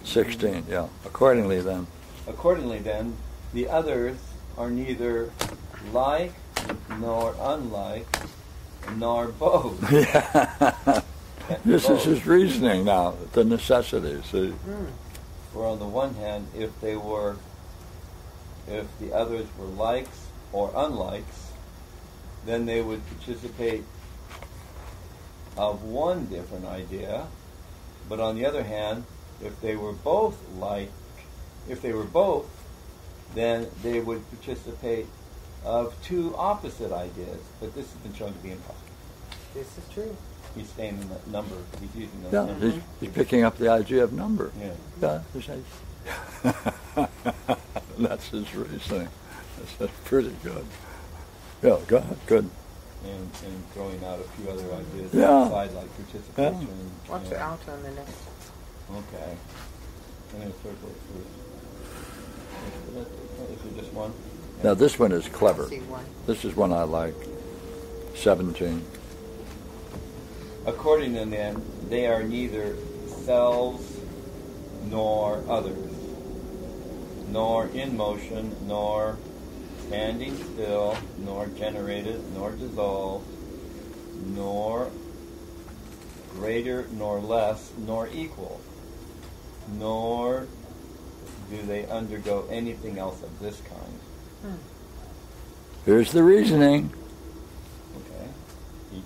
16, yeah. Accordingly, then. Accordingly, then, the others are neither like nor unlike nor both. Yeah. this is his reasoning now, the necessity. See? Hmm. For on the one hand, if they were, if the others were likes or unlikes, then they would participate of one different idea. But on the other hand, if they were both like, if they were both, then they would participate of two opposite ideas. But this has been shown to be impossible. This is true. He's staying in that number. He's using those Yeah, numbers. he's, he's picking up the idea of number. Yeah. Yeah, that's his reasoning. That's, that's pretty good. Yeah, go ahead, good. and, and throwing out a few other ideas Yeah. outside, like participation. Watch and, it out on the next. Okay. I'm going to circle it first. Is just one? Now, this one is clever. This is one I like. 17. According to them, they are neither selves nor others, nor in motion, nor standing still, nor generated, nor dissolved, nor greater, nor less, nor equal, nor do they undergo anything else of this kind. Hmm. Here's the reasoning. Okay.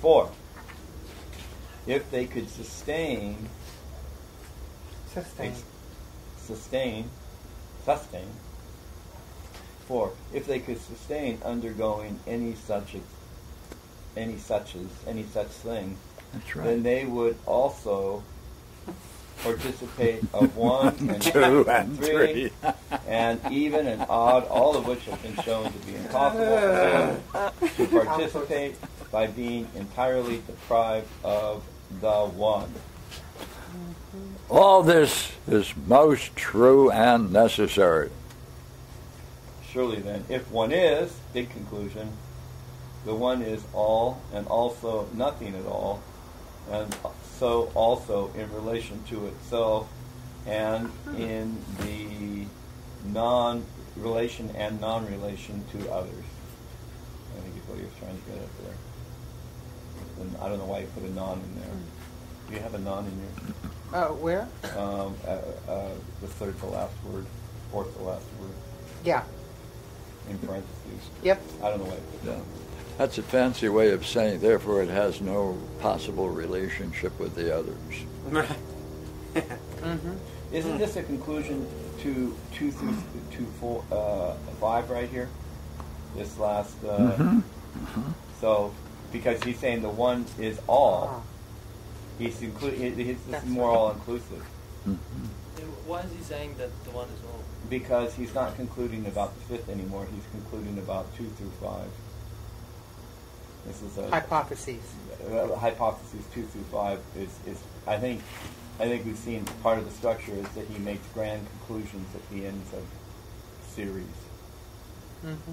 Four. If they could sustain, Sustain. sustain, sustain. Four. If they could sustain undergoing any such, ex- any suches, any such thing, That's then they would also participate of one and Two and three. and even and odd, all of which have been shown to be impossible to participate by being entirely deprived of the one. All this is most true and necessary. Surely then, if one is, big conclusion, the one is all and also nothing at all, and so also in relation to itself and in the non relation and non relation to others. I think is what he was trying to get at there. And I don't know why you put a non in there. Do you have a non in your Uh, where? um, uh, uh, the third to last word, fourth to last word Yeah. in parentheses? Yep. I don't know why you put Yeah. that. That's a fancy way of saying, therefore, it has no possible relationship with the others. Mm-hmm. Isn't this a conclusion to two through to four, uh, five right here? This last. Uh, Mhm. So, because he's saying the one is all, he's include. He's, this That's is more all inclusive Mhm. Why is he saying that the one is all? because he's not concluding about the fifth anymore. He's concluding about two through five. This is a Hypotheses. uh, hypothesis two through five is, is I think I think we've seen part of the structure is that he makes grand conclusions at the ends of series. Mm-hmm.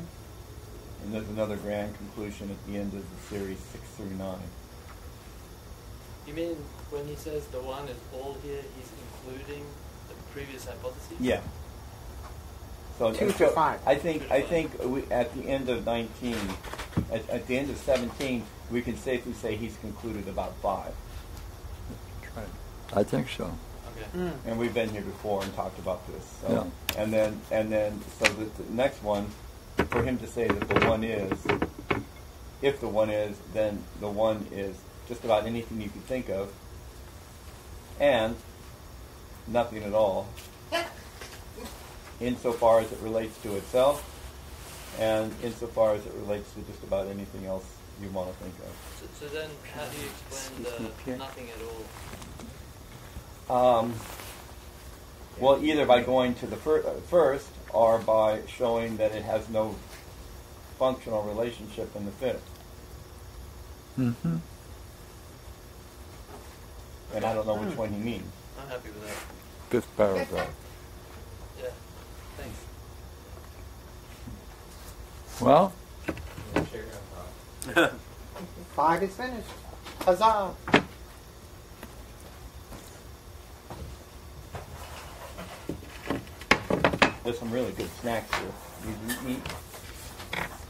And there's another grand conclusion at the end of the series six through nine. You mean when he says the one is all here, he's including the previous hypothesis? Yeah. So Two so to five. I think I think we, at the end of nineteen, at, at the end of seventeen, we can safely say he's concluded about five. I think so. Okay. Mm. And we've been here before and talked about this. So. Yeah. And then, and then, so the, the next one, for him to say that the one is, if the one is, then the one is just about anything you could think of, and nothing at all, insofar as it relates to itself, and insofar as it relates to just about anything else you want to think of. So, so then, how do you explain the nothing at all? Um, well, either by going to the fir- uh, first or by showing that it has no functional relationship in the fifth. Mm-hmm. And I don't know which one he means. I'm happy with that. Fifth paragraph. Yeah. Thanks. Well, Five is finished. Huzzah! There's some really good snacks here. You eat meat?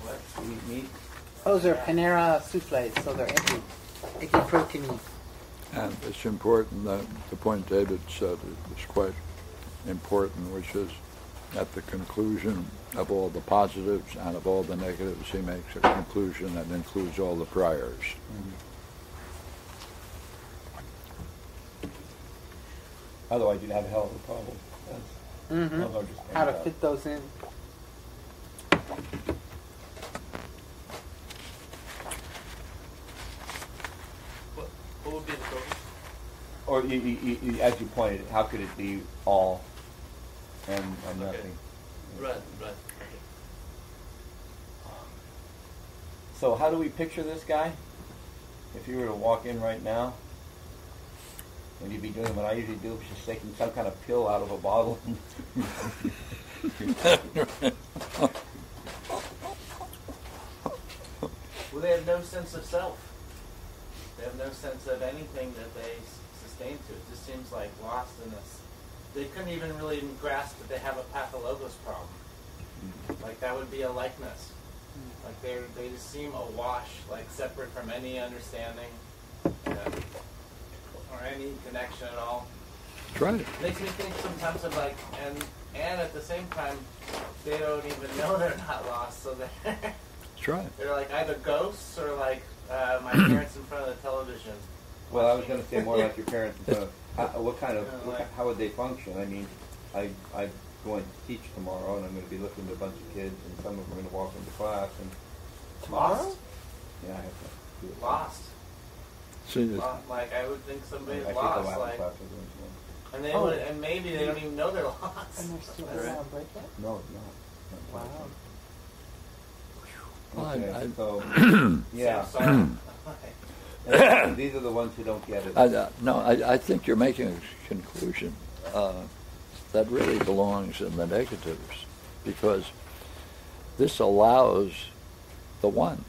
What? You eat meat? Those are Panera souffles, so they're eggy, eggy proteiny. and it's important that the point David said is quite important, which is at the conclusion of all the positives and of all the negatives, he makes a conclusion that includes all the priors. Otherwise, you'd have a hell of a problem. Mm-hmm. those are just How to things fit those in. What, what would be the problem? Or you, you, you, you- as you pointed, how could it be all and, and Okay. nothing? Right, right. So how do we picture this guy? If you were to walk in right now, and you'd be doing what I usually do, which is taking some kind of pill out of a bottle. Well, they have no sense of self. They have no sense of anything that they s- sustain to. It just seems like lost in this. They couldn't even really grasp that they have a pathologos problem. Like that would be a likeness. Like they they just seem awash, like separate from any understanding or any connection at all. That's right. Makes me think sometimes of like, and and at the same time, they don't even know they're not lost. So they're That's right. they're like either ghosts or like uh, my parents in front of the television. Well, I was going to say more like your parents. Uh, how, what kind of, what, like- how would they function? I mean, I I'm going to teach tomorrow, and I'm going to be looking at a bunch of kids, and some of them are going to walk into class, and Lost. yeah, I have to do it. Lost. See, it- Lo- Like I would think I, somebody's I take the lost. Latin Like, class every once in a while. and they Oh. would, and maybe they don't even know they're lost. And they're still That's- around break yet? No, it's not. Wow. Well, I- Okay, I- so yeah, So, And these are the ones who don't get it. I, uh, no, I, I think you're making a conclusion uh, that really belongs in the negatives because this allows the one,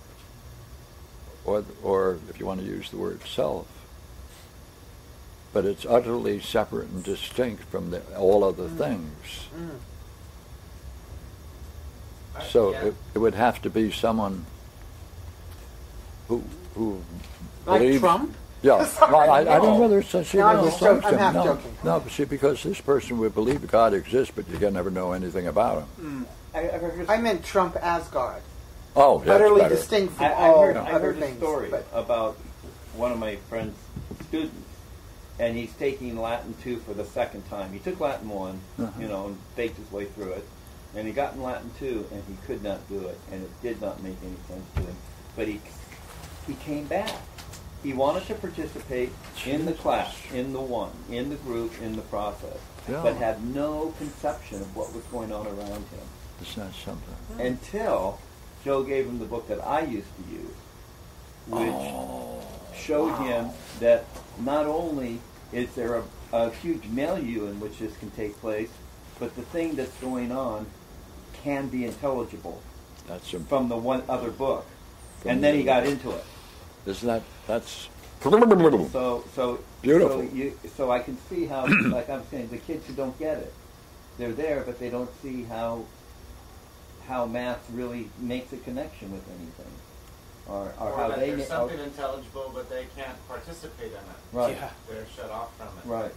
or, or if you want to use the word self, but it's utterly separate and distinct from the, all other things. Mm. So yeah. it, it would have to be someone who who Like believes. Trump? Yeah, Sorry, well, I, I don't know no. whether it's such No, I'm no, just joking. I'm some- half no, joking. No, see, because this person would believe God exists, but you can never know anything about him. I, I I meant Trump as God. Oh, that's utterly better. distinct from I, I all heard, I other heard things. a story but- about one of my friend's students, and he's taking Latin 2 for the second time. He took Latin 1, Uh-huh. you know, and baked his way through it, and he got in Latin 2, and he could not do it, and it did not make any sense to him. But he, he came back. He wanted to participate in the class, in the one, in the group, in the process, Yeah. but had no conception of what was going on around him Isn't something? until Joe gave him the book that I used to use, which Oh, showed him that not only is there a, a huge milieu in which this can take place, but the thing that's going on can be intelligible that's from the one other book. And then he got into it. Isn't that that's So, so Beautiful. So, you, so I can see how, like I'm saying, the kids who don't get it, they're there, but they don't see how how math really makes a connection with anything, or, or, Or how that they there's ma- something intelligible, but they can't participate in it. right, Yeah. They're shut off from it. right.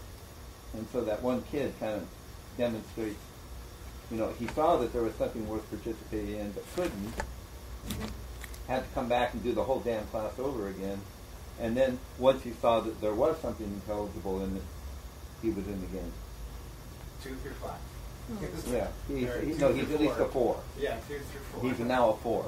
And so that one kid kind of demonstrates, you know, he saw that there was something worth participating in, but couldn't. Mm-hmm. Had to come back and do the whole damn class over again. And then once he saw that there was something intelligible in it, he was in the game. Two through five. Yeah, he's, he, no, he's at least a four. Yeah, two through four. He's now a four.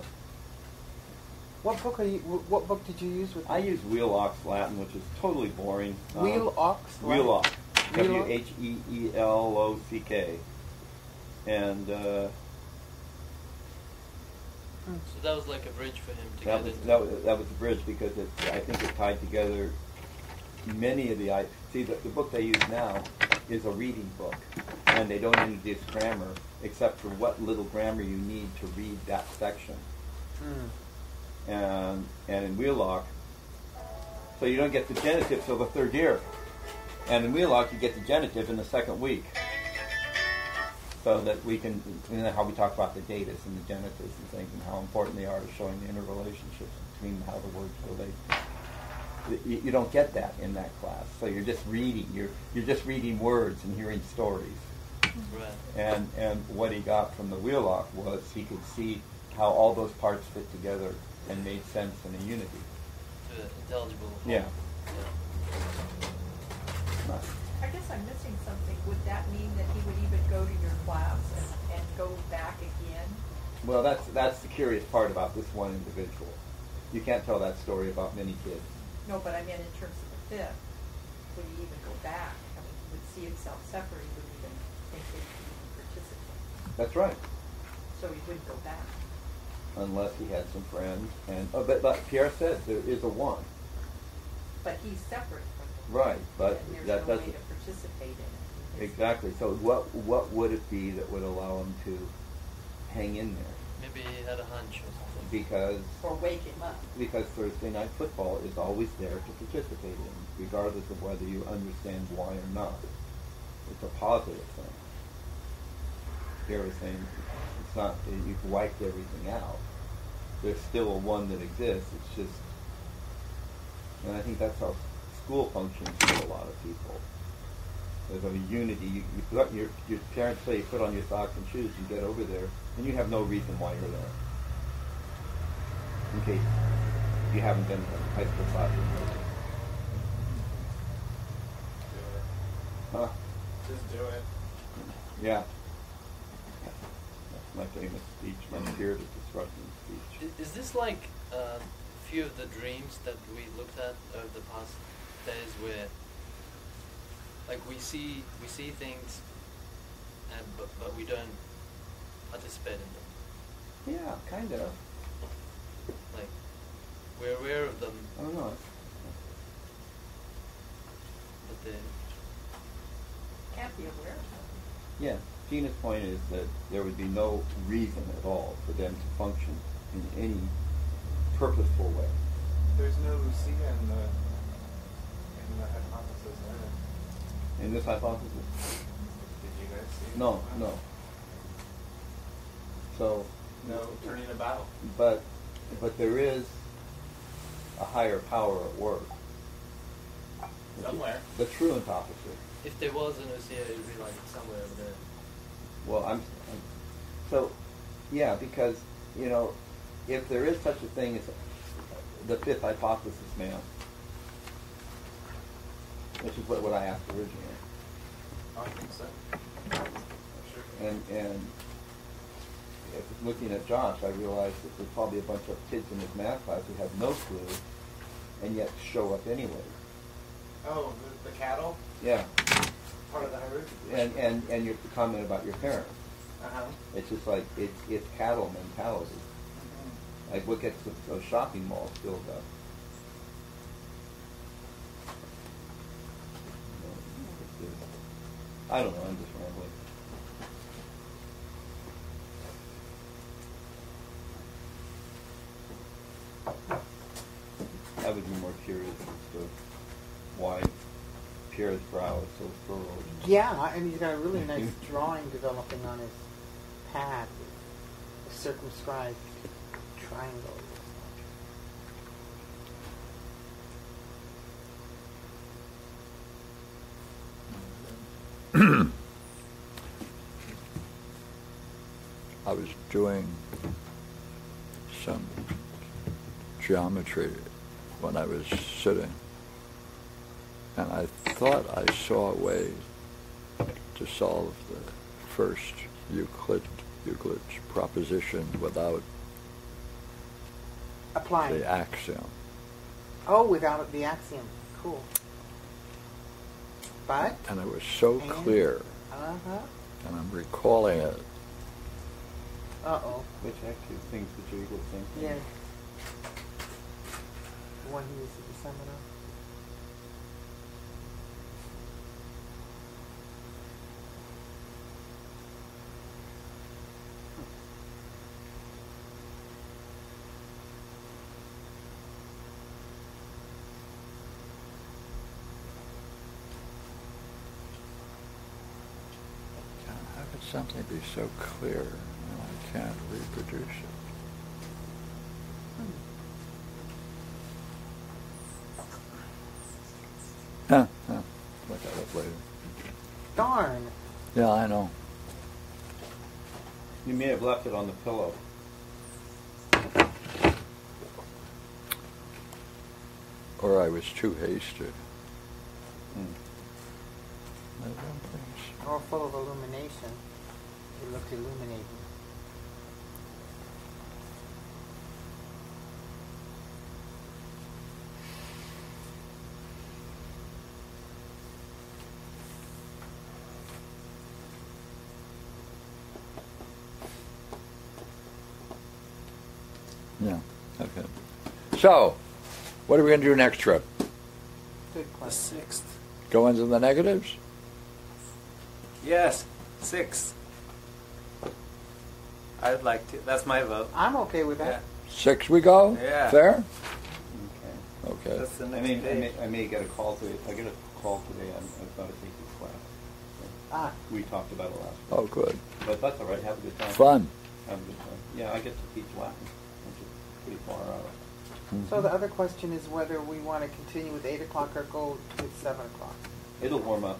What book are you? What book did you use with? I use Wheelock's Latin, which is totally boring. Um, Wheel Ox. Wheelock. Wheelock? H E E L O C K. And uh, So that was like a bridge for him to that get was into. that was that was the bridge because it I think it tied together many of the I see the, the book they use now is a reading book and they don't introduce grammar except for what little grammar you need to read that section Mm. and and in Wheelock so you don't get the genitive till the third year and in Wheelock you get the genitive in the second week so that we can you know how we talk about the datas and the genitives and things and how important they are to showing the interrelationships between how the words relate. You, you don't get that in that class, so you're just reading. You're you're just reading words and hearing stories. Right. And and what he got from the Wheelock was he could see how all those parts fit together and made sense in a unity. To intelligible. Yeah. Yeah. Guess I'm missing something. Would that mean that he would even go to your class and, and go back again? Well, that's that's the curious part about this one individual. You can't tell that story about many kids. No, but I mean in terms of the fifth, would he even go back? I mean, he would see himself separate, he wouldn't even think that he could even participate. That's right. So he wouldn't go back. Unless he had some friends, and oh, but but Pierre said there is a one. But he's separate from them. Right, but that no doesn't participate in it. exactly. So what what would it be that would allow him to hang in there? Maybe he had a hunch or something. Because Or wake him up. because Thursday night football is always there to participate in, regardless of whether you understand why or not. It's a positive thing. Pierre was saying it's not that you've wiped everything out. There's still a one that exists. It's just, and I think that's how school functions for a lot of people. There's a unity. You, you put your your parents say you put on your socks and shoes. and get over there, and you have no reason why you're there. In case you haven't been to high school classroom. Huh? Just do it. Yeah. That's my famous speech, my fear of destruction speech. I- Is this like a few of the dreams that we looked at over the past days where like we see we see things and but, but we don't participate in them. Yeah, kind of. Like we're aware of them I don't know. but they Can't be aware of them. Yeah, Gina's point is that there would be no reason at all for them to function in any purposeful way. There's no Lucia in the in the hypothesis either. In this hypothesis? Did you guys see? No, no. So, No turning about. but, but there is a higher power at work. Somewhere. The truant opposite. If there was an OCA, it would be like somewhere over there. Well, I'm, I'm so, yeah, because you know, if there is such a thing as the fifth hypothesis, ma'am, which is what, what I asked originally, I think so. Sure. and and if looking at Josh, I realized that there's probably a bunch of kids in his math class who have no clue, and yet show up anyway. Oh, the, the cattle Yeah, part of the herd. and and and your comment about your parents, Uh huh. it's just like it's it's cattle mentality. Like what gets th- those shopping malls filled up? I don't know. I'm just rambling. I would be more curious as to why Pierre's brow is so furrowed. Yeah, and he's got a really nice drawing developing on his pad, a circumscribed triangle. I was doing some geometry when I was sitting, and I thought I saw a way to solve the first Euclid Euclid's proposition without Applying. the axiom. Oh, without the axiom. Cool. But, And it was so And? clear, uh huh. and I'm recalling it. Uh oh. Which actually things that are equal to thing. Yeah. The one he used at the seminar. God, How could something be so clear and I can't reproduce it? Huh, huh. Look at it later. Darn. Yeah, I know. You may have left it on the pillow. Or I was too hasty. Hmm. I don't think so. Or full of illumination. It looked illuminating. Yeah, okay. So, what are we going to do next trip? Good The sixth. Go into the negatives? Yes, six. I'd like to. That's my vote. I'm okay with Yeah. that. Six we go? Yeah. Fair? Okay. Okay. That's the I next may, I may, page. I may get a call today. If I get a call today, I'm, I've got to take this class. Ah, we talked about it last week. Oh, good. But that's all right. Have a good time. Fun. Have a good time. Yeah, I get to teach Latin, which is pretty far out. So the other question is whether we want to continue with 8 o'clock or go with 7 o'clock. It'll warm up.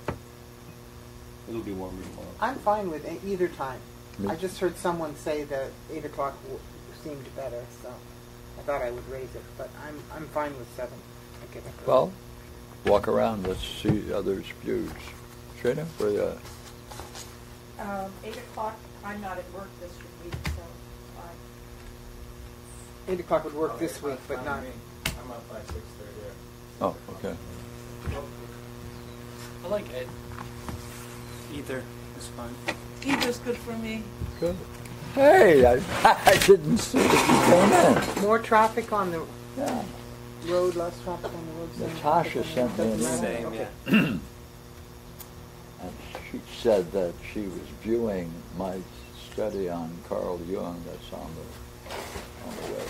It'll be warmer tomorrow. I'm fine with e- either time. Me- I just heard someone say that 8 o'clock w- seemed better, so I thought I would raise it. But I'm, I'm fine with 7. I get it. Well, walk around. Let's see others' views. Trina, where you at? Um, eight o'clock, I'm not at work this week, so I, 8 o'clock would work this week, but not. with me. I'm up by six thirty. Oh, okay. I like Ed. Either is fine. Either's good for me. Good. Hey, I, I didn't see that you came More traffic on the. Yeah. road, less traffic on the road. same Natasha traffic sent me the- an doesn't matter? Same, Okay. yeah. And she said that she was viewing my study on Carl Jung that's on the on the web,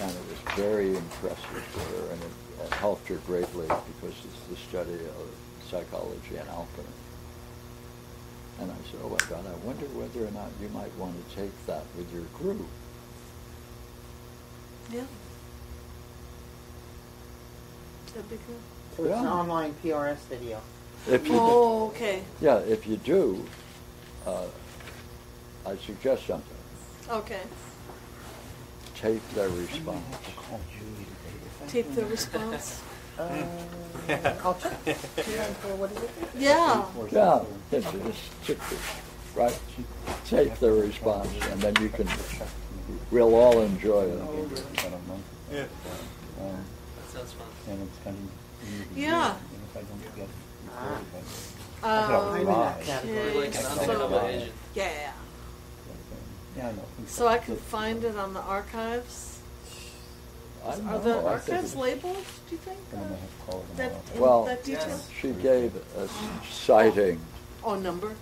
and it was very impressive for her, and it, it helped her greatly because it's the study of psychology and alchemy. And I said, oh my God, I wonder whether or not you might want to take that with your group. Yeah. That'd be good. So it's an Yeah. online PRS video. If you do, Oh, okay. yeah, if you do, uh, I suggest something. Okay. Tape their response. Tape the response. Uh, I'll check. Yeah, so what is it? Yeah. Yeah, it's just take the- right. Tape their response, and then you can. We'll all enjoy it. Yeah. That sounds fun. Yeah. I'm in Um, that category. We're like an So- yeah. Yeah, I know. So I can find it on the archives. I don't Are the know, I think archives it's- labeled? Do you think? uh, that in Well- that detail? Yes. She gave a citing, Oh, number.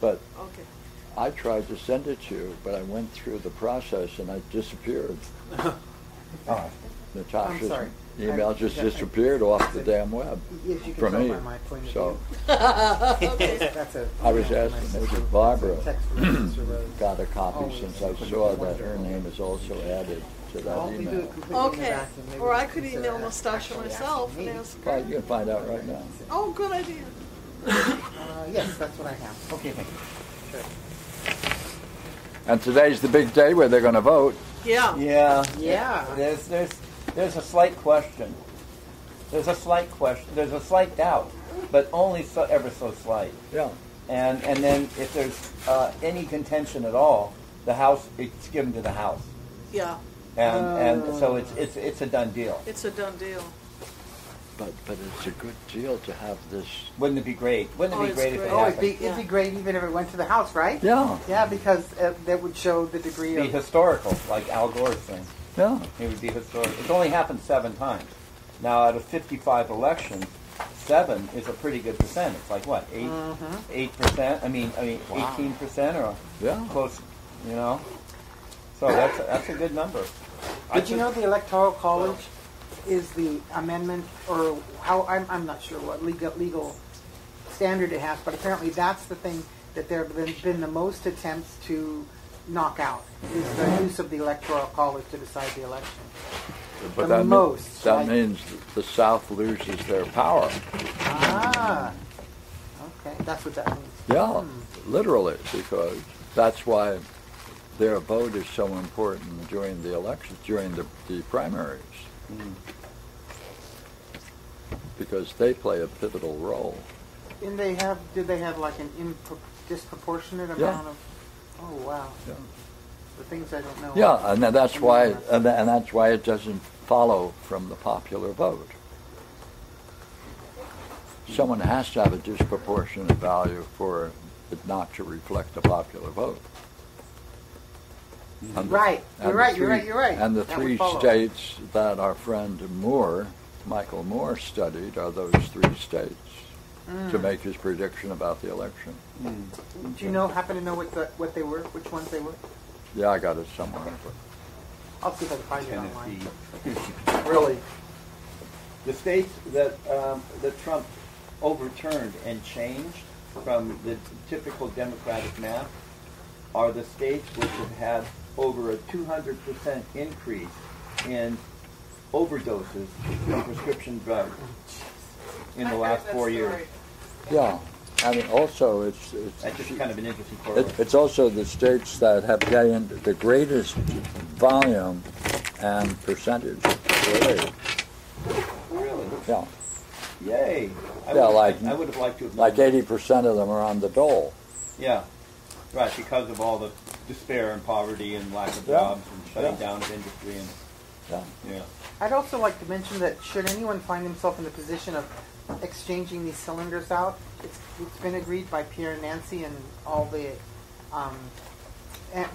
but Okay. I tried to send it to you, but I went through the process and it disappeared. Natasha's sorry. Email just disappeared off the damn web Yes, you can for tell me. by my point of So view. okay. That's a. I was asking my maybe. Barbara Text from my got a copy since I saw that her name is also added to that Well, we do email. completely in the Okay. vacuum. Maybe Or we I could consider email that Natasha actually myself asking and me. ask Well, her. you can find out right now. Oh, good idea. Uh, yes, that's what I have. Okay, thank you. And today's the big day where they're going to vote. Yeah. Yeah. Yeah. There's there's there's a slight question. There's a slight question. There's a slight doubt, but only so ever so slight. Yeah. And and then if there's uh, any contention at all, the House it's given to the House, Yeah. and and so it's it's it's a done deal. It's a done deal. But but it's a good deal to have this. Wouldn't it be great? Wouldn't Oh, it be it's great if great. it Oh, it'd happened? be, it'd be great even if it went to the House, right? Yeah. Yeah, because uh, that would show the degree Be of. historical, like Al Gore's thing. Yeah. It would be historic. It's only happened seven times. Now, out of 55 elections, seven is a pretty good percent. It's like what, 8 mm-hmm. eight percent? I mean, I mean, Wow. eighteen percent or Yeah. close, you know. So that's a, that's a good number. I Did you think- know the Electoral College is the amendment, or how, I'm, I'm not sure what legal, legal standard it has, but apparently that's the thing that there have been, been the most attempts to knock out, is the use of the Electoral College to decide the election. But The that, mean- most, that like- means the South loses their power. Ah, okay, that's what that means. Yeah, literally, because that's why their vote is so important during the elections, during the, the primaries. Because they play a pivotal role. And they have, did they have like an disproportionate Yeah. amount of, oh, wow, Yeah. the things I don't know. Yeah, and that's why, and and that's why it doesn't follow from the popular vote. Someone has to have a disproportionate value for it not to reflect the popular vote. The- Right, you're right, you're right, you're right. And the That three states that our friend Moore, Michael Moore, studied are those three states to Mm. make his prediction about the election. Do you know, happen to know what the, what they were, which ones they were? Yeah, I got it somewhere. but- I'll see if I can find it online. Really? The states that um, that Trump overturned and changed from the typical Democratic map are the states which have had over a 200% increase in overdoses from prescription drugs in the last four years. Yeah, and also it's, it's. That's just kind of an interesting It, it's also the states that have gained the greatest volume and percentage rate. Really? Yeah, Yay! I Yeah, would, like- I would have liked to have like eighty percent of them are on the dole. Yeah, right. Because of all the despair and poverty and lack of Yeah. jobs and shutting Yeah. down of industry and Yeah. yeah. I'd also like to mention that should anyone find himself in the position of exchanging these cylinders out, it's, it's been agreed by Pierre and Nancy and all the, um,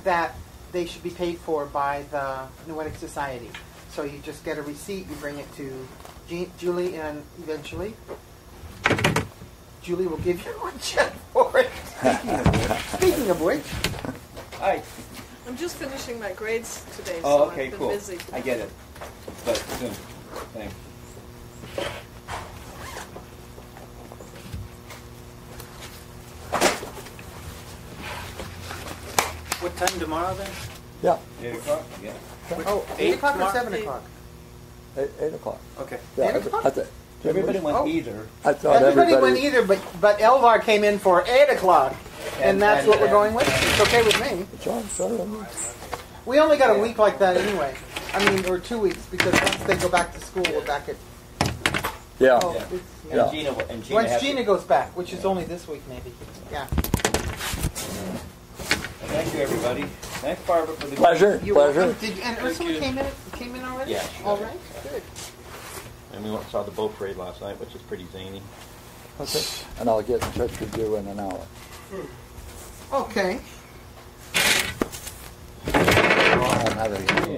that they should be paid for by the Noetic Society. So you just get a receipt, you bring it to Ju- Julie, and eventually Julie will give you a check for it. Speaking of which, speaking of which Hi. I'm just finishing my grades today, Oh, so okay, I've been cool. busy. I get it. But soon. Thanks. What time tomorrow then? Yeah. Eight o'clock? Yeah. Oh, eight Eight o'clock or seven o'clock? Eight, eight o'clock. Okay. Yeah, Eight o'clock? Everybody went Oh. either. I thought Everybody went either, but, but Eldar came in for eight o'clock, and that's what we're going with. It's okay with me. John, sorry, We only got a week like that anyway. I mean, or two weeks, because once they go back to school, we're back at, yeah. oh, and Yeah. Gina, and Gina Once Gina to, goes back, which is only this week maybe. Yeah. Thank you, everybody. Thanks, Barbara, for the Pleasure, You're pleasure. welcome. Did, and Ursula came in. Came in already. Yeah. All right. Good. And we went saw the boat parade last night, which is pretty zany. Okay. And I'll get in touch with you in an hour. Okay. I'm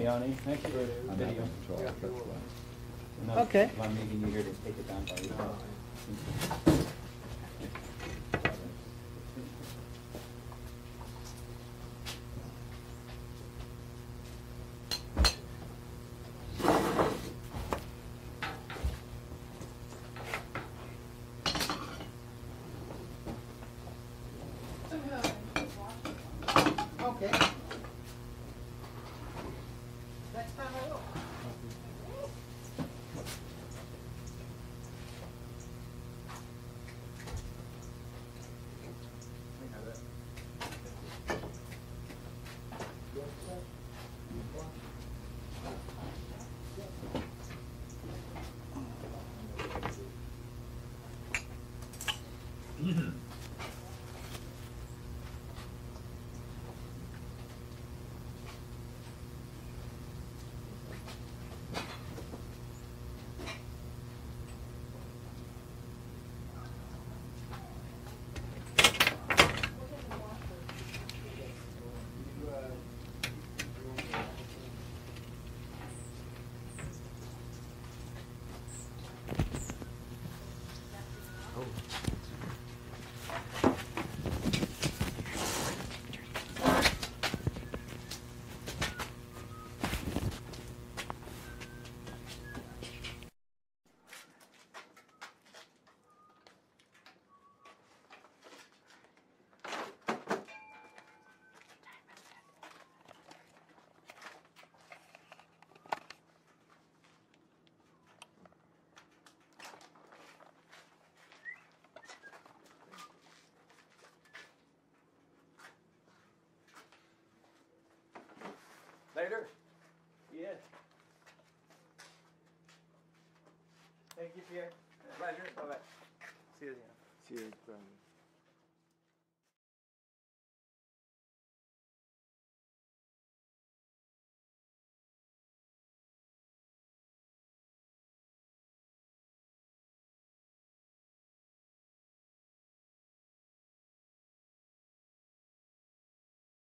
Yoni, thank you for the video. Okay. I'm meeting you here to take it down by you. Later. Yes. Thank you, Pierre. Pleasure. Bye bye. See you. See you.